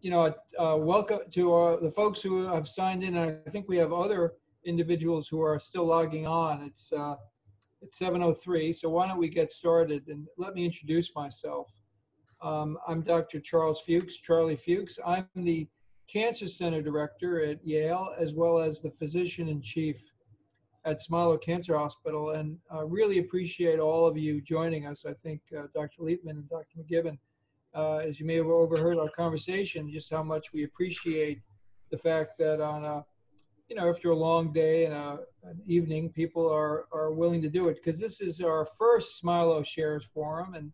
you know, uh, welcome to uh, the folks who have signed in. I think we have other individuals who are still logging on. It's uh, it's 7:03, so why don't we get started? And let me introduce myself. Um, I'm Dr. Charles Fuchs, Charlie Fuchs. I'm the Cancer Center Director at Yale, as well as the Physician in Chief at Smilow Cancer Hospital, and uh, really appreciate all of you joining us. I think uh, Dr. Leapman and Dr. McGibbon as you may have overheard our conversation, just how much we appreciate the fact that on a, you know, after a long day and a, an evening, people are, are willing to do it. Because this is our first Smilow Shares Forum, and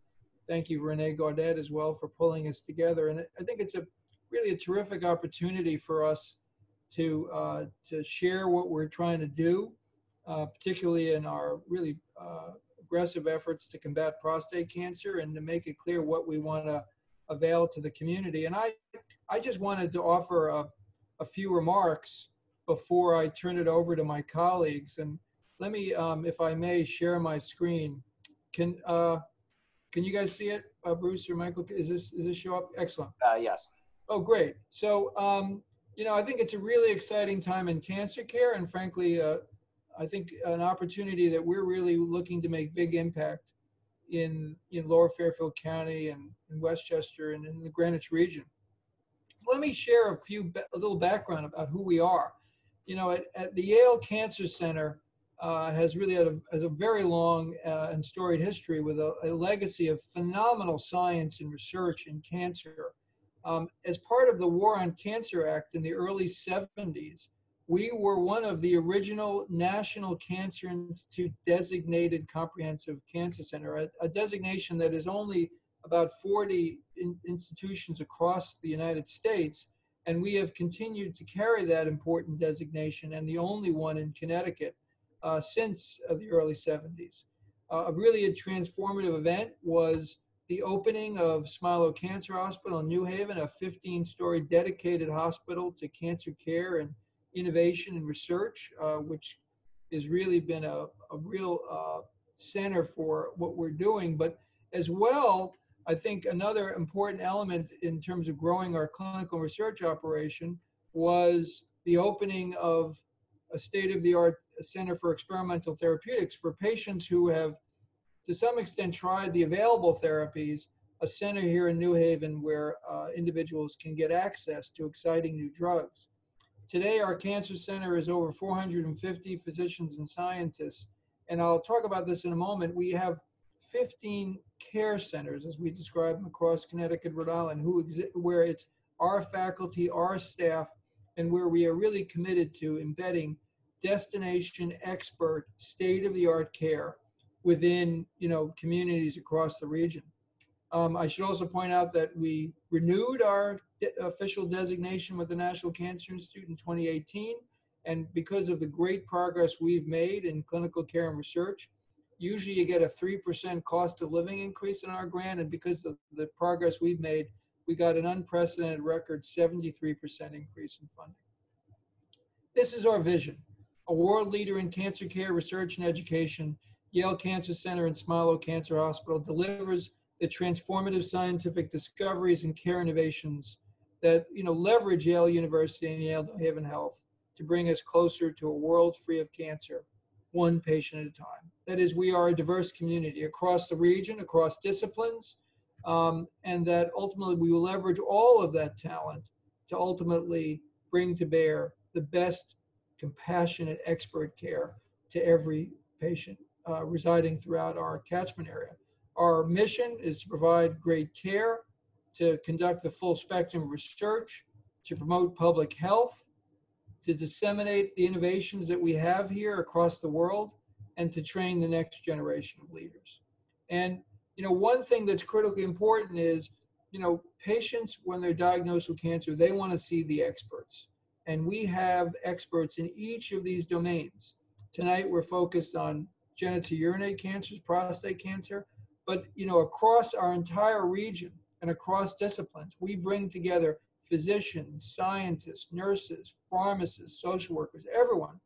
thank you, Renee Gaudet, as well, for pulling us together. And I think it's a really a terrific opportunity for us to uh, to share what we're trying to do, uh, particularly in our really uh, aggressive efforts to combat prostate cancer and to make it clear what we want to avail to the community. And I, I just wanted to offer a, a few remarks before I turn it over to my colleagues. And let me, um, if I may, share my screen. Can uh, can you guys see it, uh, Bruce or Michael? Is this is this show up? Excellent. Uh, yes. Oh, great. So, um, you know, I think it's a really exciting time in cancer care, and frankly, uh, I think an opportunity that we're really looking to make big impact in in Lower Fairfield County and in Westchester and in the Greenwich region. Let me share a few a little background about who we are. You know, at, at the Yale Cancer Center uh, has really had a, has a very long uh, and storied history with a, a, legacy of phenomenal science and research in cancer. Um, as part of the War on Cancer Act in the early 70s, we were one of the original National Cancer Institute designated comprehensive cancer center, a, a designation that is only about 40 in, institutions across the United States. And we have continued to carry that important designation and the only one in Connecticut uh, since uh, the early 70s. Uh, really a transformative event was the opening of Smilow Cancer Hospital in New Haven, a 15 story dedicated hospital to cancer care and innovation and research, uh, which has really been a, a real uh, center for what we're doing. But as well, I think another important element in terms of growing our clinical research operation was the opening of a state-of-the-art center for experimental therapeutics for patients who have, to some extent, tried the available therapies, a center here in New Haven where uh, individuals can get access to exciting new drugs. Today, our cancer center is over 450 physicians and scientists. And I'll talk about this in a moment. We have 15 care centers, as we describe them across Connecticut, Rhode Island, who where it's our faculty, our staff, and where we are really committed to embedding destination expert, state-of-the-art care within you know communities across the region. Um, I should also point out that we renewed our official designation with the National Cancer Institute in 2018. And because of the great progress we've made in clinical care and research, usually you get a 3% cost of living increase in our grant. And because of the progress we've made, we got an unprecedented record 73% increase in funding. This is our vision. A world leader in cancer care, research, and education, Yale Cancer Center and Smilow Cancer Hospital delivers the transformative scientific discoveries and care innovations that you know leverage Yale University and Yale Haven Health to bring us closer to a world free of cancer, one patient at a time. That is, we are a diverse community across the region, across disciplines, um, and that ultimately we will leverage all of that talent to ultimately bring to bear the best compassionate expert care to every patient uh, residing throughout our catchment area. Our mission is to provide great care, to conduct the full spectrum of research, to promote public health, to disseminate the innovations that we have here across the world, and to train the next generation of leaders. And you know, one thing that's critically important is, you know, patients when they're diagnosed with cancer, they want to see the experts. And we have experts in each of these domains. Tonight we're focused on genitourinary cancers, prostate cancer, but you know, across our entire region and across disciplines, we bring together physicians, scientists, nurses, pharmacists, social workers, everyone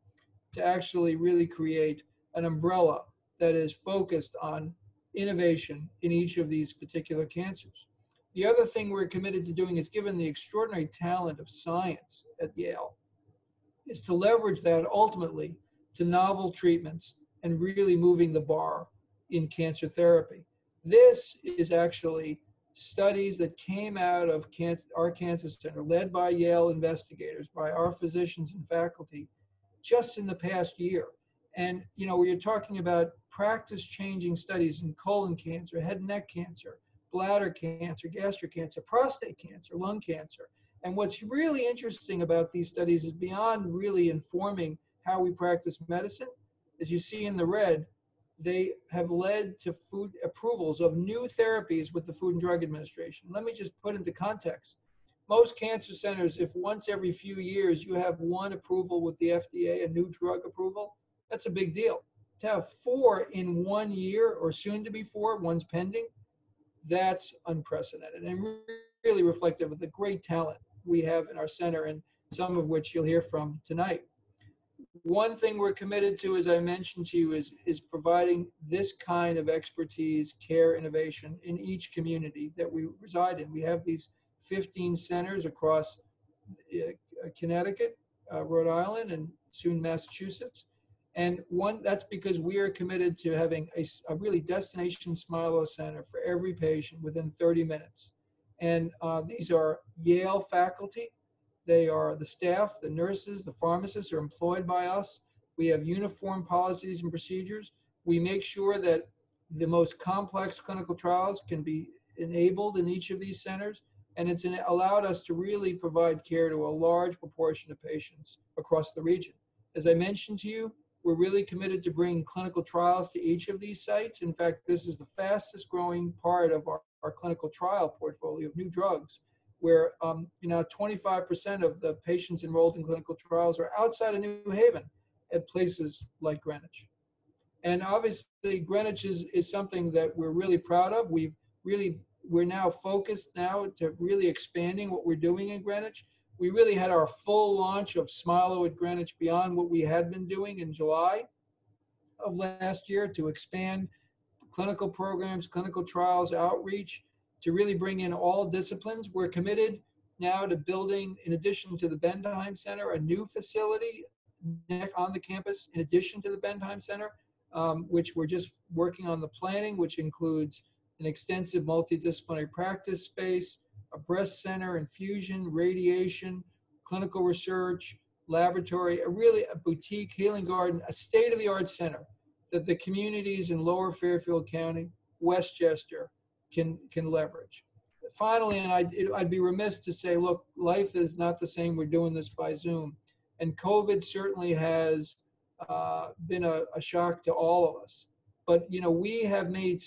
to actually really create an umbrella that is focused on innovation in each of these particular cancers. The other thing we're committed to doing is given the extraordinary talent of science at Yale, is to leverage that ultimately to novel treatments and really moving the bar in cancer therapy. This is actually studies that came out of cancer, our cancer center, led by Yale investigators, by our physicians and faculty, just in the past year. And you know, we are talking about practice-changing studies in colon cancer, head and neck cancer, bladder cancer, gastric cancer, prostate cancer, lung cancer. And what's really interesting about these studies is beyond really informing how we practice medicine, as you see in the red, they have led to food approvals of new therapies with the Food and Drug Administration. Let me just put into context. Most cancer centers, if once every few years you have one approval with the FDA, a new drug approval, that's a big deal. To have four in one year or soon to be four, one's pending, that's unprecedented and really reflective of the great talent we have in our center and some of which you'll hear from tonight. One thing we're committed to, as I mentioned to you, is, is providing this kind of expertise, care, innovation in each community that we reside in. We have these 15 centers across uh, Connecticut, uh, Rhode Island, and soon Massachusetts. And one, that's because we are committed to having a, a really destination Smilow Center for every patient within 30 minutes. And uh, these are Yale faculty. They are the staff, the nurses, the pharmacists are employed by us. We have uniform policies and procedures. We make sure that the most complex clinical trials can be enabled in each of these centers. And it's allowed us to really provide care to a large proportion of patients across the region. As I mentioned to you, we're really committed to bringing clinical trials to each of these sites. In fact, this is the fastest growing part of our, our clinical trial portfolio of new drugs, where um, you know 25% of the patients enrolled in clinical trials are outside of New Haven at places like Greenwich. And obviously, Greenwich is, is something that we're really proud of. We've really we're now focused now to really expanding what we're doing in Greenwich we really had our full launch of Smilow at Greenwich beyond what we had been doing in July of last year to expand clinical programs, clinical trials, outreach, to really bring in all disciplines. We're committed now to building, in addition to the Bendheim Center, a new facility on the campus, in addition to the Bendheim Center, um, which we're just working on the planning, which includes an extensive multidisciplinary practice space, a breast center, infusion, radiation, clinical research, laboratory, a really a boutique healing garden, a state-of-the-art center that the communities in Lower Fairfield County, Westchester can can leverage. Finally, and I'd, it, I'd be remiss to say, look, life is not the same. We're doing this by Zoom, and COVID certainly has uh, been a, a shock to all of us. But you know, we have made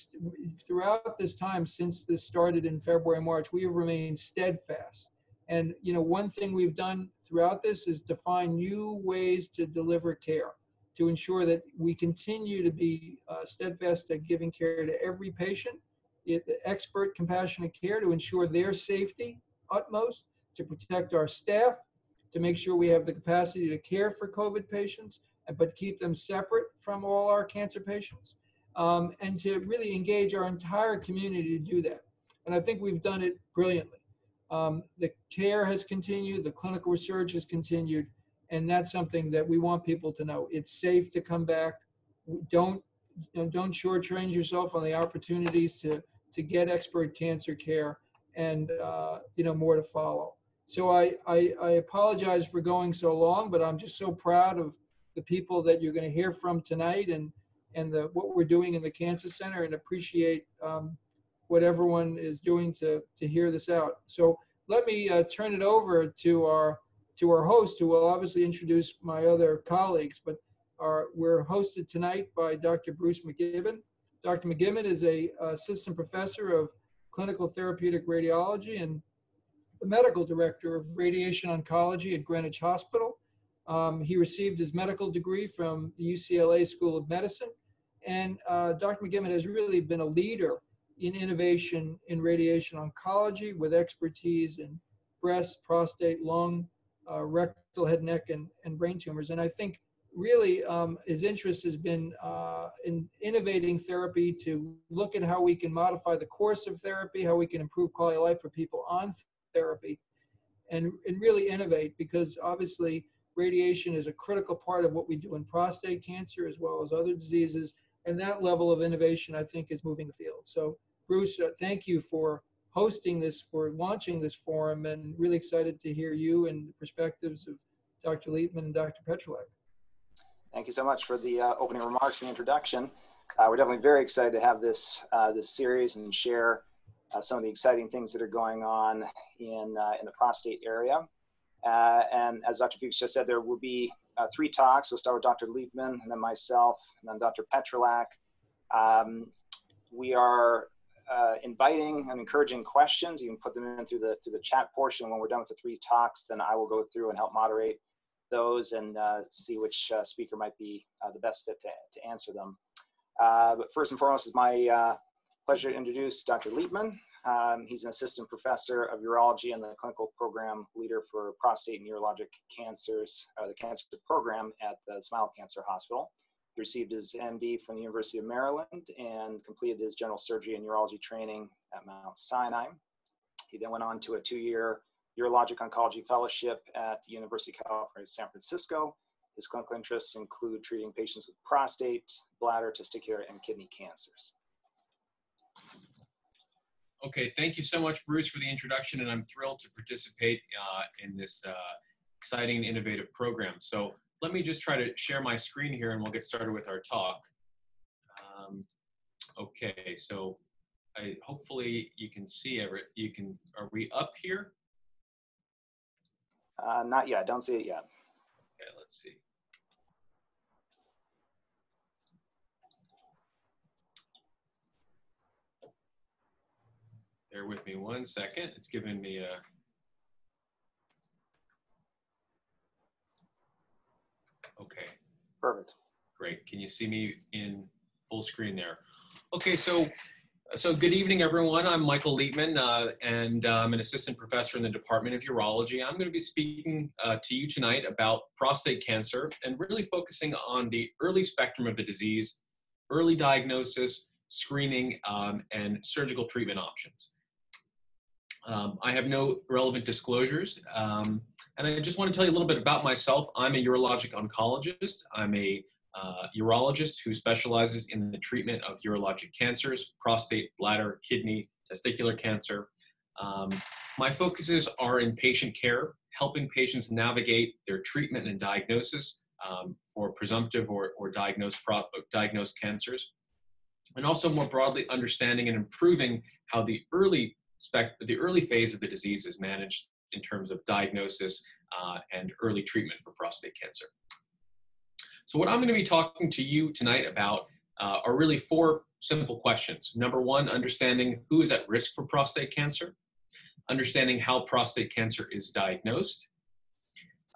throughout this time since this started in February, March, we have remained steadfast. And you know, one thing we've done throughout this is to find new ways to deliver care, to ensure that we continue to be uh, steadfast at giving care to every patient, expert, compassionate care to ensure their safety utmost, to protect our staff, to make sure we have the capacity to care for COVID patients, but keep them separate from all our cancer patients um, and to really engage our entire community to do that. And I think we've done it brilliantly. Um, the care has continued, the clinical research has continued, and that's something that we want people to know. It's safe to come back. Don't don't shortchange yourself on the opportunities to to get expert cancer care, and uh, you know more to follow. So I, I I apologize for going so long, but I'm just so proud of the people that you're going to hear from tonight, and and the, what we're doing in the Cancer Center and appreciate um, what everyone is doing to, to hear this out. So let me uh, turn it over to our, to our host, who will obviously introduce my other colleagues, but our, we're hosted tonight by Dr. Bruce McGibbon. Dr. McGibbon is a assistant professor of clinical therapeutic radiology and the medical director of radiation oncology at Greenwich Hospital. Um, he received his medical degree from the UCLA School of Medicine and uh, Dr. McGibbon has really been a leader in innovation in radiation oncology with expertise in breast, prostate, lung, uh, rectal, head, neck, and, and brain tumors. And I think really um, his interest has been uh, in innovating therapy to look at how we can modify the course of therapy, how we can improve quality of life for people on therapy, and, and really innovate because obviously radiation is a critical part of what we do in prostate cancer as well as other diseases. And that level of innovation, I think, is moving the field. So, Bruce, uh, thank you for hosting this, for launching this forum, and really excited to hear you and the perspectives of Dr. Leapman and Dr. Petrylak. Thank you so much for the uh, opening remarks and introduction. Uh, we're definitely very excited to have this uh, this series and share uh, some of the exciting things that are going on in uh, in the prostate area. Uh, and as Dr. Fuchs just said, there will be three talks. We'll start with Dr. Leapman, and then myself, and then Dr. Petrylak. Um, we are inviting and encouraging questions. You can put them in through the through the chat portion. When we're done with the three talks, then I will go through and help moderate those and uh, see which uh, speaker might be uh, the best fit to, to answer them. but first and foremost, it's my pleasure to introduce Dr. Leapman. Um, he's an assistant professor of urology and the clinical program leader for prostate and urologic cancers, uh, the cancer program at the Smilow Cancer Hospital. He received his MD from the University of Maryland and completed his general surgery and urology training at Mount Sinai. He then went on to a two-year urologic oncology fellowship at the University of California, San Francisco. His clinical interests include treating patients with prostate, bladder, testicular, and kidney cancers. Okay, thank you so much, Bruce, for the introduction, and I'm thrilled to participate uh, in this uh, exciting innovative program. So let me just try to share my screen here, and we'll get started with our talk. Um, okay, so I, hopefully you can see every, you can, are we up here? Uh, not yet. Don't see it yet. Okay, let's see. Bear with me one second. It's giving me a. Okay. Perfect. Great. Can you see me in full screen there? Okay, so so good evening, everyone. I'm Michael Leapman, uh, and uh, I'm an assistant professor in the Department of Urology. I'm going to be speaking uh, to you tonight about prostate cancer and really focusing on the early spectrum of the disease, early diagnosis, screening, um, and surgical treatment options. Um, I have no relevant disclosures, um, and I just want to tell you a little bit about myself. I'm a urologic oncologist. I'm a uh, urologist who specializes in the treatment of urologic cancers, prostate, bladder, kidney, testicular cancer. Um, my focuses are in patient care, helping patients navigate their treatment and diagnosis um, for presumptive or, or diagnosed, pro- diagnosed cancers, and also more broadly understanding and improving how the early spec- the early phase of the disease is managed in terms of diagnosis uh, and early treatment for prostate cancer. So what I'm going to be talking to you tonight about uh, are really four simple questions. Number one, understanding who is at risk for prostate cancer, understanding how prostate cancer is diagnosed,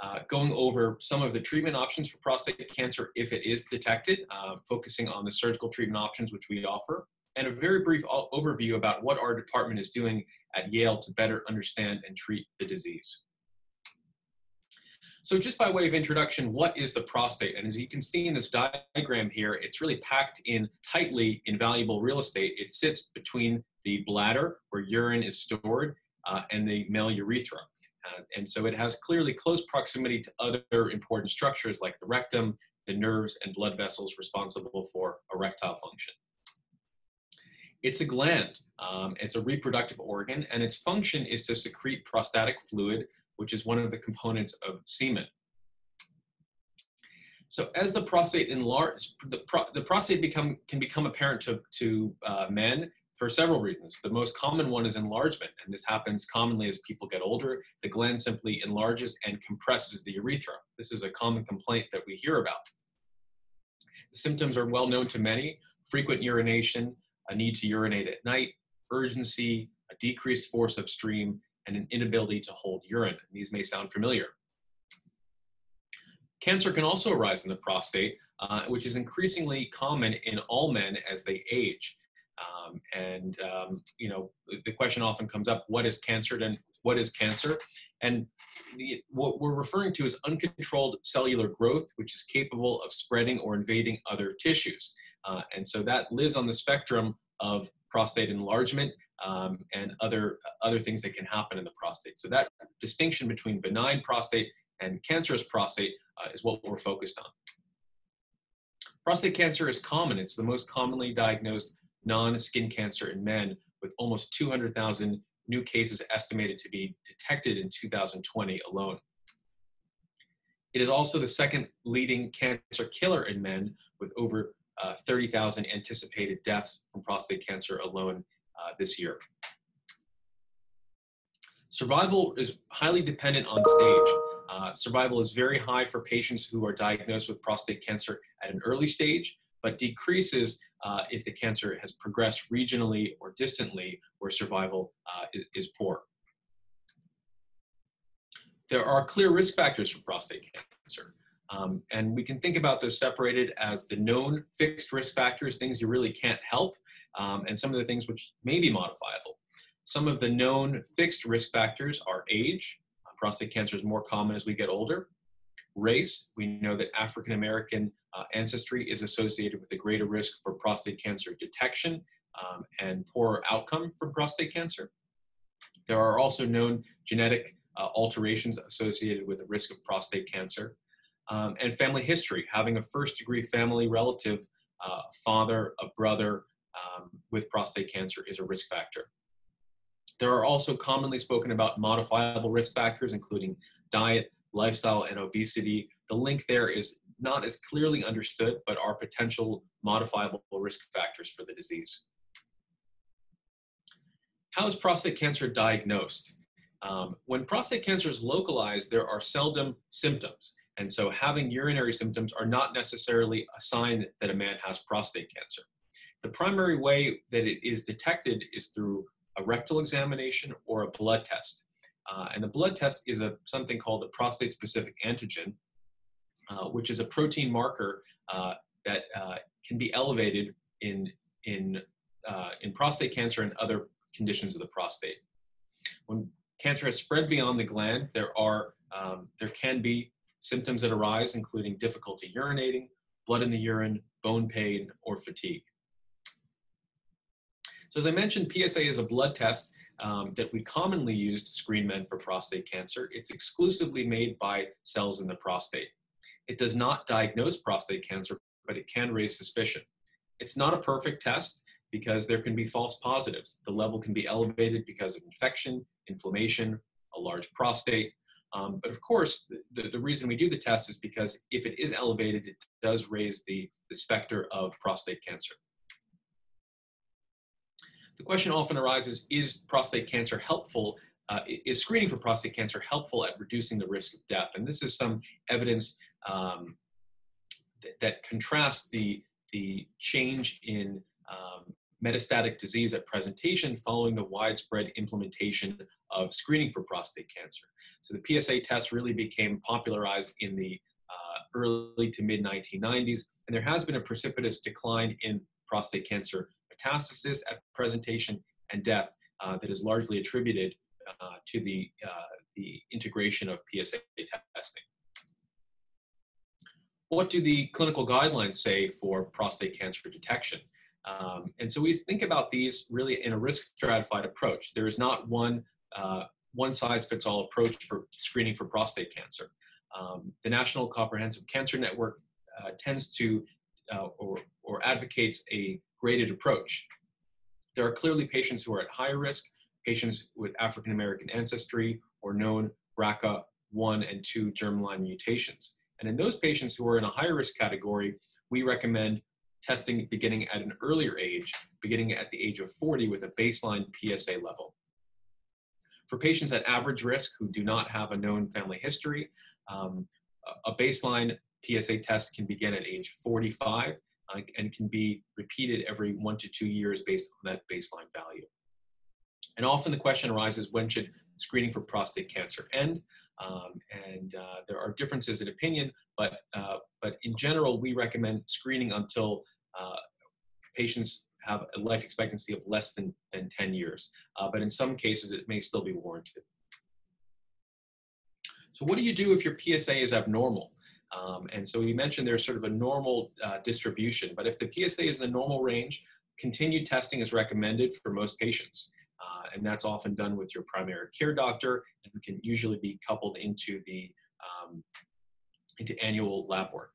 uh, going over some of the treatment options for prostate cancer if it is detected, uh, focusing on the surgical treatment options which we offer, and a very brief overview about what our department is doing at Yale to better understand and treat the disease. So just by way of introduction, what is the prostate? And as you can see in this diagram here, it's really packed in tightly in valuable real estate. It sits between the bladder, where urine is stored, uh, and the male urethra. Uh, and so it has clearly close proximity to other important structures like the rectum, the nerves, and blood vessels responsible for erectile function. It's a gland. Um, it's a reproductive organ, and its function is to secrete prostatic fluid which is one of the components of semen. So as the prostate enlarges, the, pro, the prostate become, can become apparent to, to uh, men for several reasons. The most common one is enlargement, and this happens commonly as people get older. The gland simply enlarges and compresses the urethra. This is a common complaint that we hear about. The symptoms are well known to many, frequent urination, a need to urinate at night, urgency, a decreased force of stream, and an inability to hold urine. These may sound familiar. Cancer can also arise in the prostate, uh, which is increasingly common in all men as they age. Um, and um, you know, the question often comes up: What is cancer? And what is cancer? And the, what we're referring to is uncontrolled cellular growth, which is capable of spreading or invading other tissues. Uh, and so that lives on the spectrum of prostate enlargement um, and other, other things that can happen in the prostate. So that distinction between benign prostate and cancerous prostate uh, is what we're focused on. Prostate cancer is common. It's the most commonly diagnosed non-skin cancer in men with almost 200,000 new cases estimated to be detected in 2020 alone. It is also the second leading cancer killer in men with over uh, 30,000 anticipated deaths from prostate cancer alone uh, this year. Survival is highly dependent on stage. Uh, survival is very high for patients who are diagnosed with prostate cancer at an early stage, but decreases uh, if the cancer has progressed regionally or distantly where survival uh, is, is poor. There are clear risk factors for prostate cancer. Um, and we can think about those separated as the known fixed risk factors, things you really can't help, um, and some of the things which may be modifiable. Some of the known fixed risk factors are age. Uh, prostate cancer is more common as we get older. Race, we know that African American uh, ancestry is associated with a greater risk for prostate cancer detection um, and poorer outcome from prostate cancer. There are also known genetic uh, alterations associated with the risk of prostate cancer. Um, and family history, having a first degree family relative, uh, father, a brother um, with prostate cancer is a risk factor. There are also commonly spoken about modifiable risk factors, including diet, lifestyle, and obesity. The link there is not as clearly understood, but are potential modifiable risk factors for the disease. How is prostate cancer diagnosed? Um, when prostate cancer is localized, there are seldom symptoms. And so having urinary symptoms are not necessarily a sign that a man has prostate cancer. The primary way that it is detected is through a rectal examination or a blood test. Uh, and the blood test is a, something called the prostate specific antigen, uh, which is a protein marker uh, that uh, can be elevated in, in, uh, in prostate cancer and other conditions of the prostate. When cancer has spread beyond the gland, there, are, um, there can be symptoms that arise, including difficulty urinating, blood in the urine, bone pain, or fatigue. So as I mentioned, PSA is a blood test um, that we commonly use to screen men for prostate cancer. It's exclusively made by cells in the prostate. It does not diagnose prostate cancer, but it can raise suspicion. It's not a perfect test because there can be false positives. The level can be elevated because of infection, inflammation, a large prostate. Um, but of course, the, the reason we do the test is because if it is elevated, it does raise the, the specter of prostate cancer. The question often arises, is prostate cancer helpful? Uh, is screening for prostate cancer helpful at reducing the risk of death? And this is some evidence um, th that contrasts the, the change in um, metastatic disease at presentation following the widespread implementation of screening for prostate cancer. So the PSA test really became popularized in the uh, early to mid 1990s, and there has been a precipitous decline in prostate cancer metastasis at presentation and death uh, that is largely attributed uh, to the, uh, the integration of PSA testing. What do the clinical guidelines say for prostate cancer detection? Um, and so we think about these really in a risk stratified approach. There is not one, uh, one size fits all approach for screening for prostate cancer. Um, the National Comprehensive Cancer Network uh, tends to uh, or, or advocates a graded approach. There are clearly patients who are at higher risk, patients with African American ancestry or known BRCA1 and 2 germline mutations. And in those patients who are in a higher risk category, we recommend testing beginning at an earlier age, beginning at the age of 40 with a baseline PSA level. For patients at average risk who do not have a known family history, um, a baseline PSA test can begin at age 45 uh, and can be repeated every one to two years based on that baseline value. And often the question arises, when should screening for prostate cancer end? Um, and uh, there are differences in opinion, but, uh, but in general, we recommend screening until uh, patients have a life expectancy of less than, than 10 years. Uh, but in some cases, it may still be warranted. So what do you do if your PSA is abnormal? Um, and so we mentioned there's sort of a normal uh, distribution, but if the PSA is in the normal range, continued testing is recommended for most patients. Uh, and that's often done with your primary care doctor and can usually be coupled into the um, into annual lab work.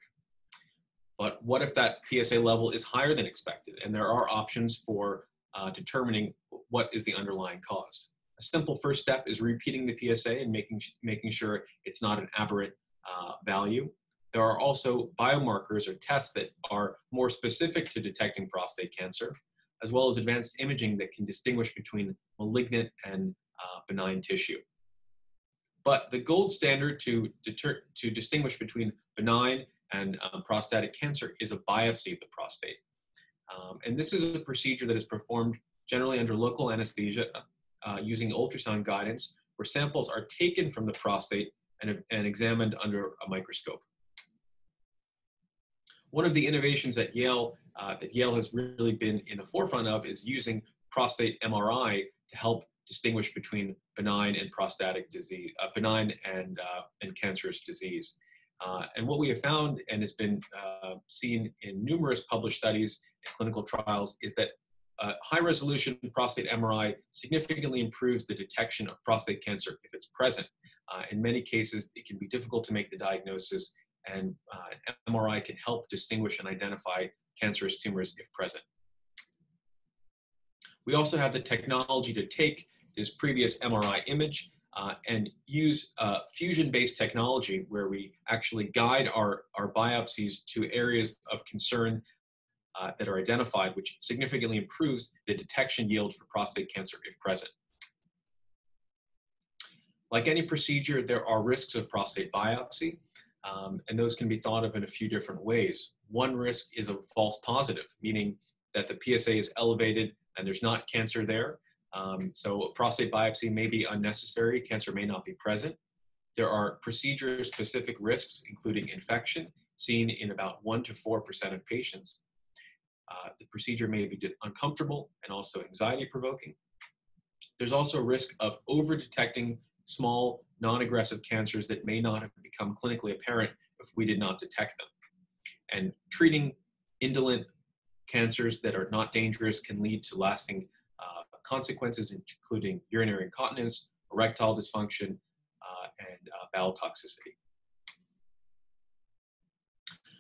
But what if that PSA level is higher than expected? And there are options for uh, determining what is the underlying cause. A simple first step is repeating the PSA and making, making sure it's not an aberrant uh, value. There are also biomarkers or tests that are more specific to detecting prostate cancer, as well as advanced imaging that can distinguish between malignant and uh, benign tissue. But the gold standard to, deter, to distinguish between benign and um, prostatic cancer is a biopsy of the prostate. Um, and this is a procedure that is performed generally under local anesthesia uh, using ultrasound guidance, where samples are taken from the prostate and, and examined under a microscope. One of the innovations at Yale uh, that Yale has really been in the forefront of is using prostate MRI to help distinguish between benign and prostatic disease, uh, benign and, uh, and cancerous disease. Uh, and what we have found and has been uh, seen in numerous published studies and clinical trials is that uh, high resolution prostate MRI significantly improves the detection of prostate cancer if it's present. In many cases, it can be difficult to make the diagnosis, and uh, MRI can help distinguish and identify cancerous tumors if present. We also have the technology to take this previous MRI image uh, and use uh, fusion-based technology where we actually guide our, our biopsies to areas of concern uh, that are identified, which significantly improves the detection yield for prostate cancer if present. Like any procedure, there are risks of prostate biopsy, um, and those can be thought of in a few different ways. One risk is a false positive, meaning that the PSA is elevated and there's not cancer there, um, so prostate biopsy may be unnecessary, cancer may not be present. There are procedure-specific risks, including infection, seen in about 1 to 4% of patients. Uh, the procedure may be uncomfortable and also anxiety-provoking. There's also a risk of over-detecting small, non-aggressive cancers that may not have become clinically apparent if we did not detect them. And treating indolent cancers that are not dangerous can lead to lasting consequences, including urinary incontinence, erectile dysfunction, uh, and uh, bowel toxicity.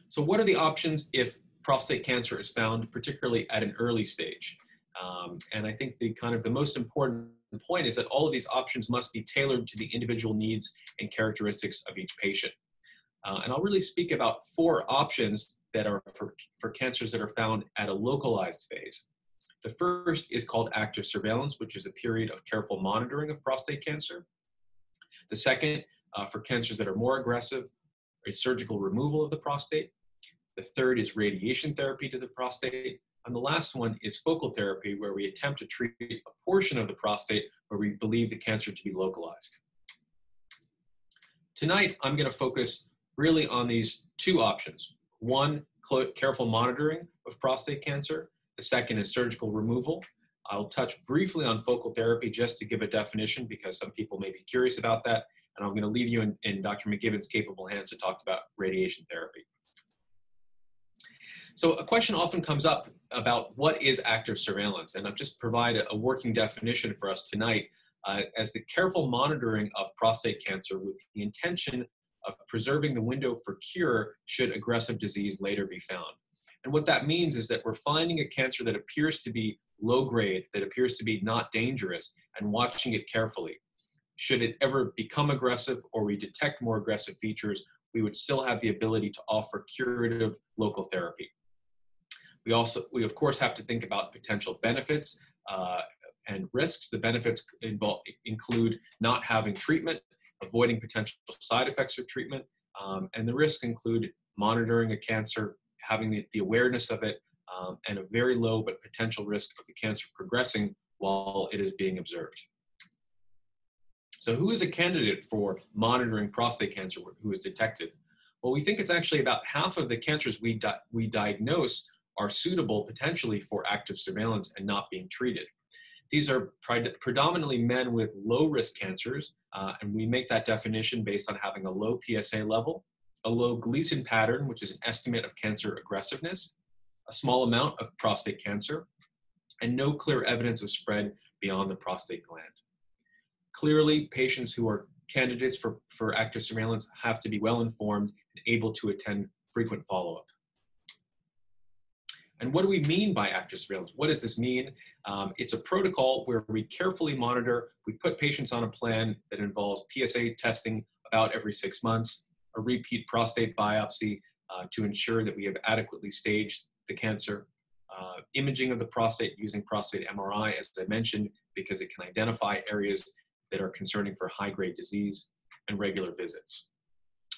So what are the options if prostate cancer is found, particularly at an early stage? Um, and I think the kind of the most important point is that all of these options must be tailored to the individual needs and characteristics of each patient. Uh, and I'll really speak about four options that are for, for cancers that are found at a localized phase. The first is called active surveillance, which is a period of careful monitoring of prostate cancer. The second, uh, for cancers that are more aggressive, is surgical removal of the prostate. The third is radiation therapy to the prostate. And the last one is focal therapy, where we attempt to treat a portion of the prostate where we believe the cancer to be localized. Tonight, I'm going to focus really on these two options. One, careful monitoring of prostate cancer, the second is surgical removal. I'll touch briefly on focal therapy just to give a definition because some people may be curious about that. And I'm going to leave you in, in Dr. McGibbon's capable hands to talk about radiation therapy. So a question often comes up about what is active surveillance, and I'll just provide a, working definition for us tonight uh, as the careful monitoring of prostate cancer with the intention of preserving the window for cure should aggressive disease later be found. And what that means is that we're finding a cancer that appears to be low grade, that appears to be not dangerous, and watching it carefully. Should it ever become aggressive or we detect more aggressive features, we would still have the ability to offer curative local therapy. We also, we of course have to think about potential benefits uh, and risks. The benefits involve, include not having treatment, avoiding potential side effects of treatment, um, and the risks include monitoring a cancer having the, the awareness of it, um, and a very low but potential risk of the cancer progressing while it is being observed. So who is a candidate for monitoring prostate cancer who is detected? Well, we think it's actually about half of the cancers we, di we diagnose are suitable potentially for active surveillance and not being treated. These are pre predominantly men with low risk cancers, uh, and we make that definition based on having a low PSA level, a low Gleason pattern, which is an estimate of cancer aggressiveness, a small amount of prostate cancer, and no clear evidence of spread beyond the prostate gland. Clearly, patients who are candidates for, for active surveillance have to be well informed and able to attend frequent follow up. And what do we mean by active surveillance? What does this mean? Um, it's a protocol where we carefully monitor, we put patients on a plan that involves PSA testing about every six months, a repeat prostate biopsy uh, to ensure that we have adequately staged the cancer, uh, imaging of the prostate using prostate MRI, as I mentioned, because it can identify areas that are concerning for high grade disease, and regular visits.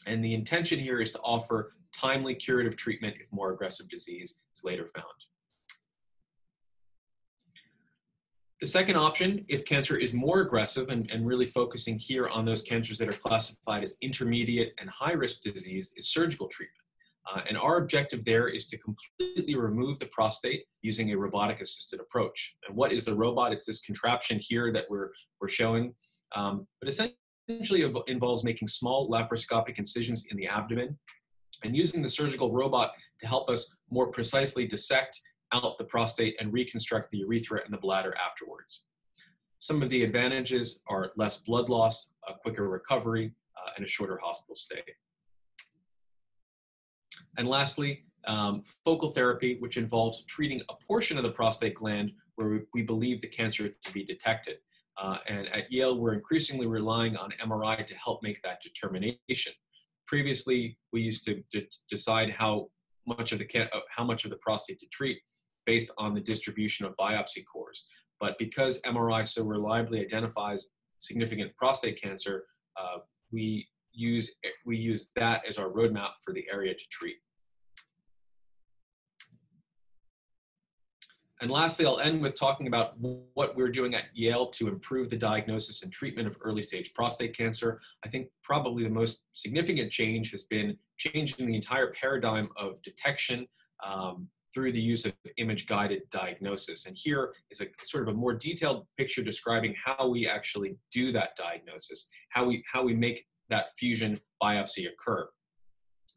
And the intention here is to offer timely curative treatment if more aggressive disease is later found. The second option, if cancer is more aggressive and, and really focusing here on those cancers that are classified as intermediate and high risk disease, is surgical treatment. Uh, and our objective there is to completely remove the prostate using a robotic assisted approach. And what is the robot? It's this contraption here that we're, we're showing. Um, but essentially involves making small laparoscopic incisions in the abdomen and using the surgical robot to help us more precisely dissect out the prostate and reconstruct the urethra and the bladder afterwards. Some of the advantages are less blood loss, a quicker recovery, uh, and a shorter hospital stay. And lastly, um, focal therapy, which involves treating a portion of the prostate gland where we, believe the cancer to be detected. Uh, and at Yale, we're increasingly relying on MRI to help make that determination. Previously, we used to decide how much of the uh, how much of the prostate to treat based on the distribution of biopsy cores. But because MRI so reliably identifies significant prostate cancer, uh, we use we use that as our roadmap for the area to treat. And lastly, I'll end with talking about what we're doing at Yale to improve the diagnosis and treatment of early stage prostate cancer. I think probably the most significant change has been changing the entire paradigm of detection um, through the use of image guided diagnosis. And here is a sort of a more detailed picture describing how we actually do that diagnosis, how we, how we make that fusion biopsy occur.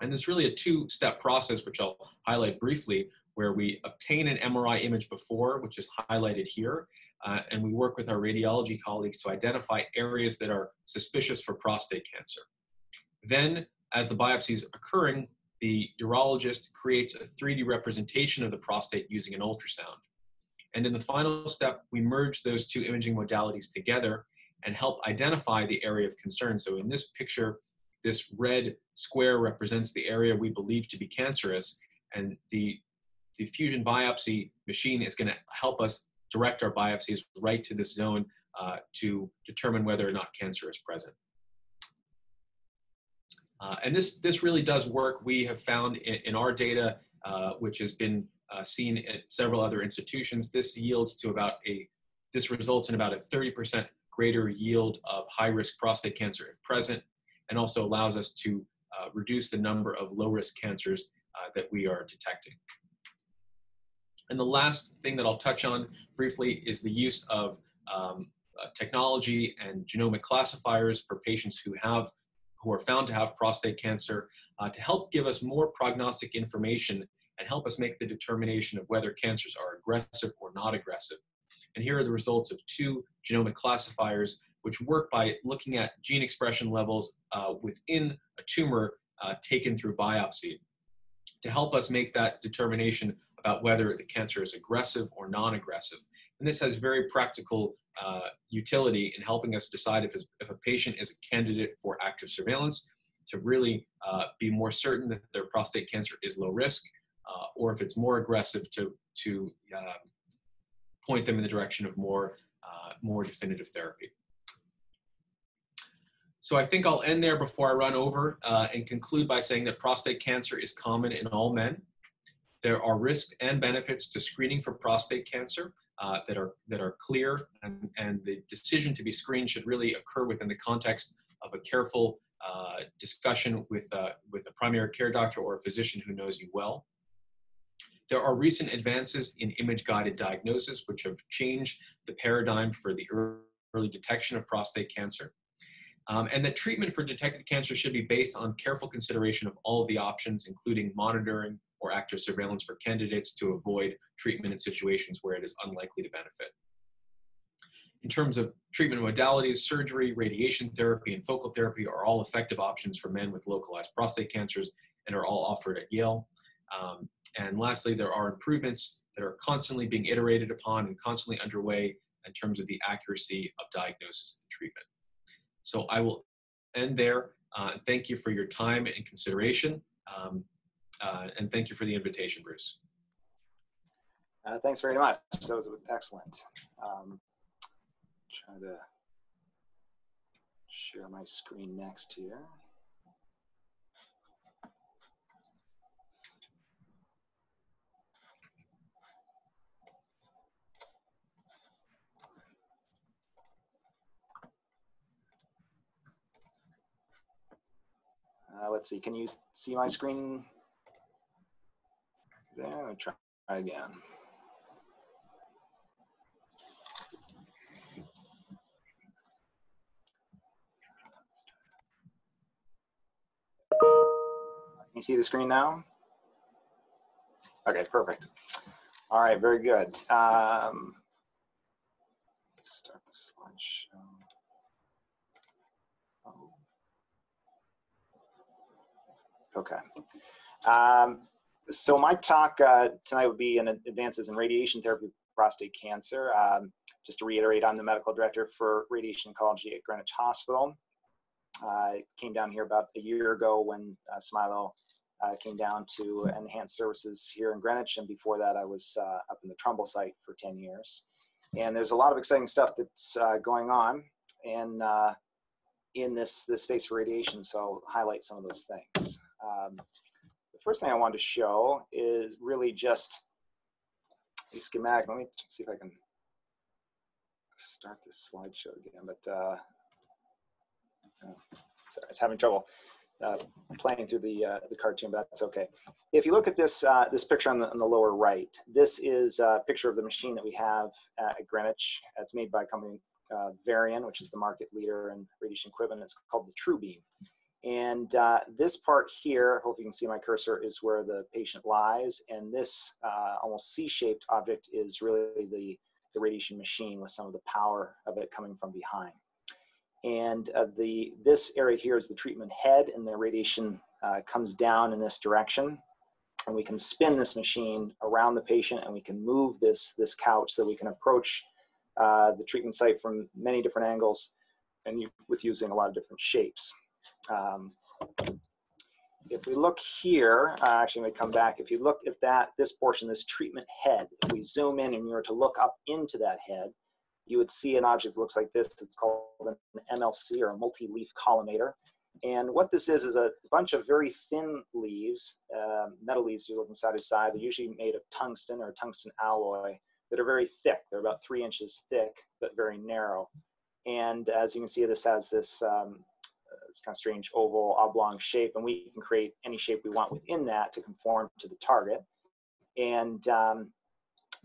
And there's really a two step process, which I'll highlight briefly, where we obtain an MRI image before, which is highlighted here, uh, and we work with our radiology colleagues to identify areas that are suspicious for prostate cancer. Then, as the biopsy is occurring, the urologist creates a 3D representation of the prostate using an ultrasound. And in the final step, we merge those two imaging modalities together and help identify the area of concern. So in this picture, this red square represents the area we believe to be cancerous, and the the fusion biopsy machine is going to help us direct our biopsies right to this zone uh, to determine whether or not cancer is present. Uh, and this, this really does work. We have found in, in our data, uh, which has been uh, seen at several other institutions, this yields to about a, this results in about a 30% greater yield of high risk prostate cancer if present, and also allows us to uh, reduce the number of low risk cancers uh, that we are detecting. And the last thing that I'll touch on briefly is the use of um, uh, technology and genomic classifiers for patients who have who are found to have prostate cancer uh, to help give us more prognostic information and help us make the determination of whether cancers are aggressive or not aggressive. And here are the results of two genomic classifiers which work by looking at gene expression levels uh, within a tumor uh, taken through biopsy to help us make that determination about whether the cancer is aggressive or non-aggressive. And this has very practical uh, utility in helping us decide if, if a patient is a candidate for active surveillance to really uh, be more certain that their prostate cancer is low risk, uh, or if it's more aggressive to, to um, point them in the direction of more, uh, more definitive therapy. So I think I'll end there before I run over uh, and conclude by saying that prostate cancer is common in all men. There are risks and benefits to screening for prostate cancer uh, that are that are clear, and, and the decision to be screened should really occur within the context of a careful uh, discussion with uh, with a primary care doctor or a physician who knows you well. There are recent advances in image-guided diagnosis, which have changed the paradigm for the early detection of prostate cancer. Um, and that treatment for detected cancer should be based on careful consideration of all of the options, including monitoring or active surveillance for candidates to avoid treatment in situations where it is unlikely to benefit. In terms of treatment modalities, surgery, radiation therapy, and focal therapy are all effective options for men with localized prostate cancers and are all offered at Yale. Um, and lastly, there are improvements that are constantly being iterated upon and constantly underway in terms of the accuracy of diagnosis and treatment. So I will end there. Uh, thank you for your time and consideration. Um, uh, and thank you for the invitation, Bruce. Uh, thanks very much. That was, was excellent. Um, try to share my screen next here. Uh, let's see, can you see my screen there? Me try again. You see the screen now? Okay, perfect. All right, very good. Um, start the slideshow. Oh. Okay. Um, so my talk uh, tonight would be in advances in radiation therapy for prostate cancer. Um, just to reiterate, I'm the medical director for radiation oncology at Greenwich Hospital. I came down here about a year ago when uh, Smilow uh, came down to enhance services here in Greenwich, and before that, I was uh, up in the Trumbull site for 10 years. And there's a lot of exciting stuff that's uh, going on in uh, in this this space for radiation. So I'll highlight some of those things. Um, first thing I wanted to show is really just a schematic. Let me see if I can start this slideshow again, but uh, sorry, it's having trouble uh, playing through the uh, the cartoon, but that's okay. If you look at this uh, this picture on the, on the lower right, this is a picture of the machine that we have at Greenwich. It's made by a company uh, Varian, which is the market leader in radiation equipment. It's called the TrueBeam. And uh, this part here, hope you can see my cursor, is where the patient lies. And this uh, almost C-shaped object is really the, the radiation machine with some of the power of it coming from behind. And uh, the this area here is the treatment head, and the radiation uh, comes down in this direction. And we can spin this machine around the patient, and we can move this this couch so we can approach uh, the treatment site from many different angles, and with using a lot of different shapes. Um, if we look here, uh, actually, let me come back. If you look at that, this portion, this treatment head, if we zoom in and you were to look up into that head, you would see an object that looks like this. It's called an MLC or a multi-leaf collimator. And what this is is a bunch of very thin leaves, uh, metal leaves you look inside to side. They're usually made of tungsten or tungsten alloy that are very thick. They're about three inches thick, but very narrow. And as you can see, this has this, um, this kind of strange oval oblong shape, and we can create any shape we want within that to conform to the target. And um,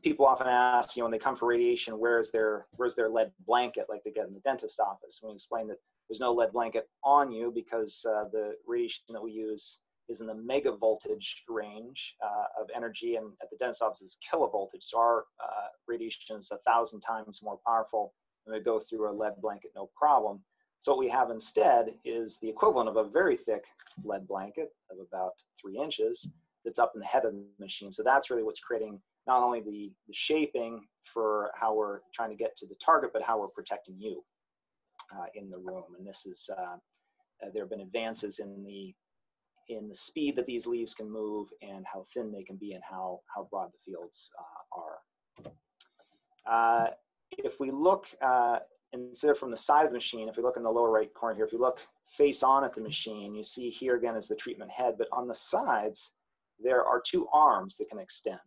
people often ask, you know, when they come for radiation, where's their where's their lead blanket, like they get in the dentist office? And we explain that there's no lead blanket on you because uh, the radiation that we use is in the megavoltage range uh, of energy, and at the dentist office is kilovoltage. So our uh, radiation is a thousand times more powerful, and we go through a lead blanket no problem. So what we have instead is the equivalent of a very thick lead blanket of about three inches that's up in the head of the machine. So that's really what's creating not only the, the shaping for how we're trying to get to the target, but how we're protecting you uh, in the room. And this is, uh, uh, there have been advances in the, in the speed that these leaves can move and how thin they can be and how, how broad the fields uh, are. Uh, if we look, uh, instead of from the side of the machine, if we look in the lower right corner here, if you look face on at the machine, you see here again is the treatment head, but on the sides, there are two arms that can extend.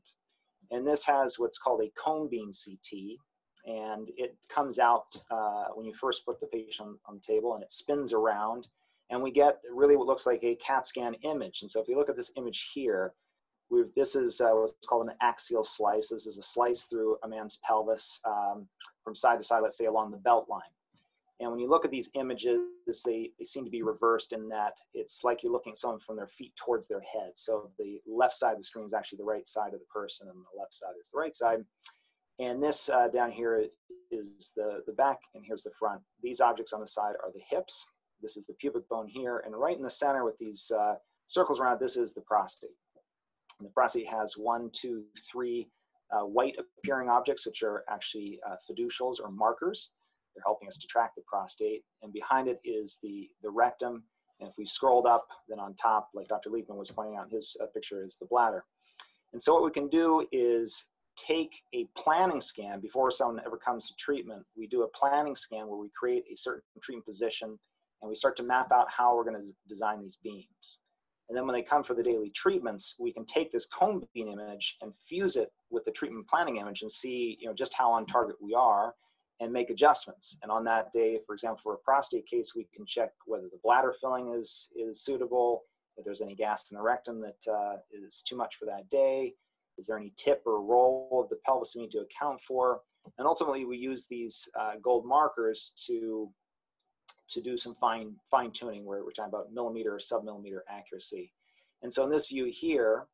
And this has what's called a cone beam CT. And it comes out uh, when you first put the patient on, on the table and it spins around. And we get really what looks like a CAT scan image. And so if you look at this image here, We've, this is uh, what's called an axial slice. This is a slice through a man's pelvis um, from side to side, let's say along the belt line. And when you look at these images, they, they seem to be reversed in that it's like you're looking at someone from their feet towards their head. So the left side of the screen is actually the right side of the person, and the left side is the right side. And this uh, down here is the, the back, and here's the front. These objects on the side are the hips. This is the pubic bone here, and right in the center with these uh, circles around, this is the prostate. The prostate has one, two, three uh, white appearing objects, which are actually uh, fiducials or markers. They're helping us to track the prostate. And behind it is the, the rectum. And if we scrolled up, then on top, like Dr. Leapman was pointing out his uh, picture, is the bladder. And so what we can do is take a planning scan before someone ever comes to treatment. We do a planning scan where we create a certain treatment position and we start to map out how we're going to design these beams. And then when they come for the daily treatments, we can take this cone beam image and fuse it with the treatment planning image and see you know, just how on target we are and make adjustments. And on that day, for example, for a prostate case, we can check whether the bladder filling is, is suitable, if there's any gas in the rectum that uh, is too much for that day, is there any tip or roll of the pelvis we need to account for? And ultimately, we use these uh, gold markers to to do some fine fine tuning where we're talking about millimeter or submillimeter accuracy. And so in this view here,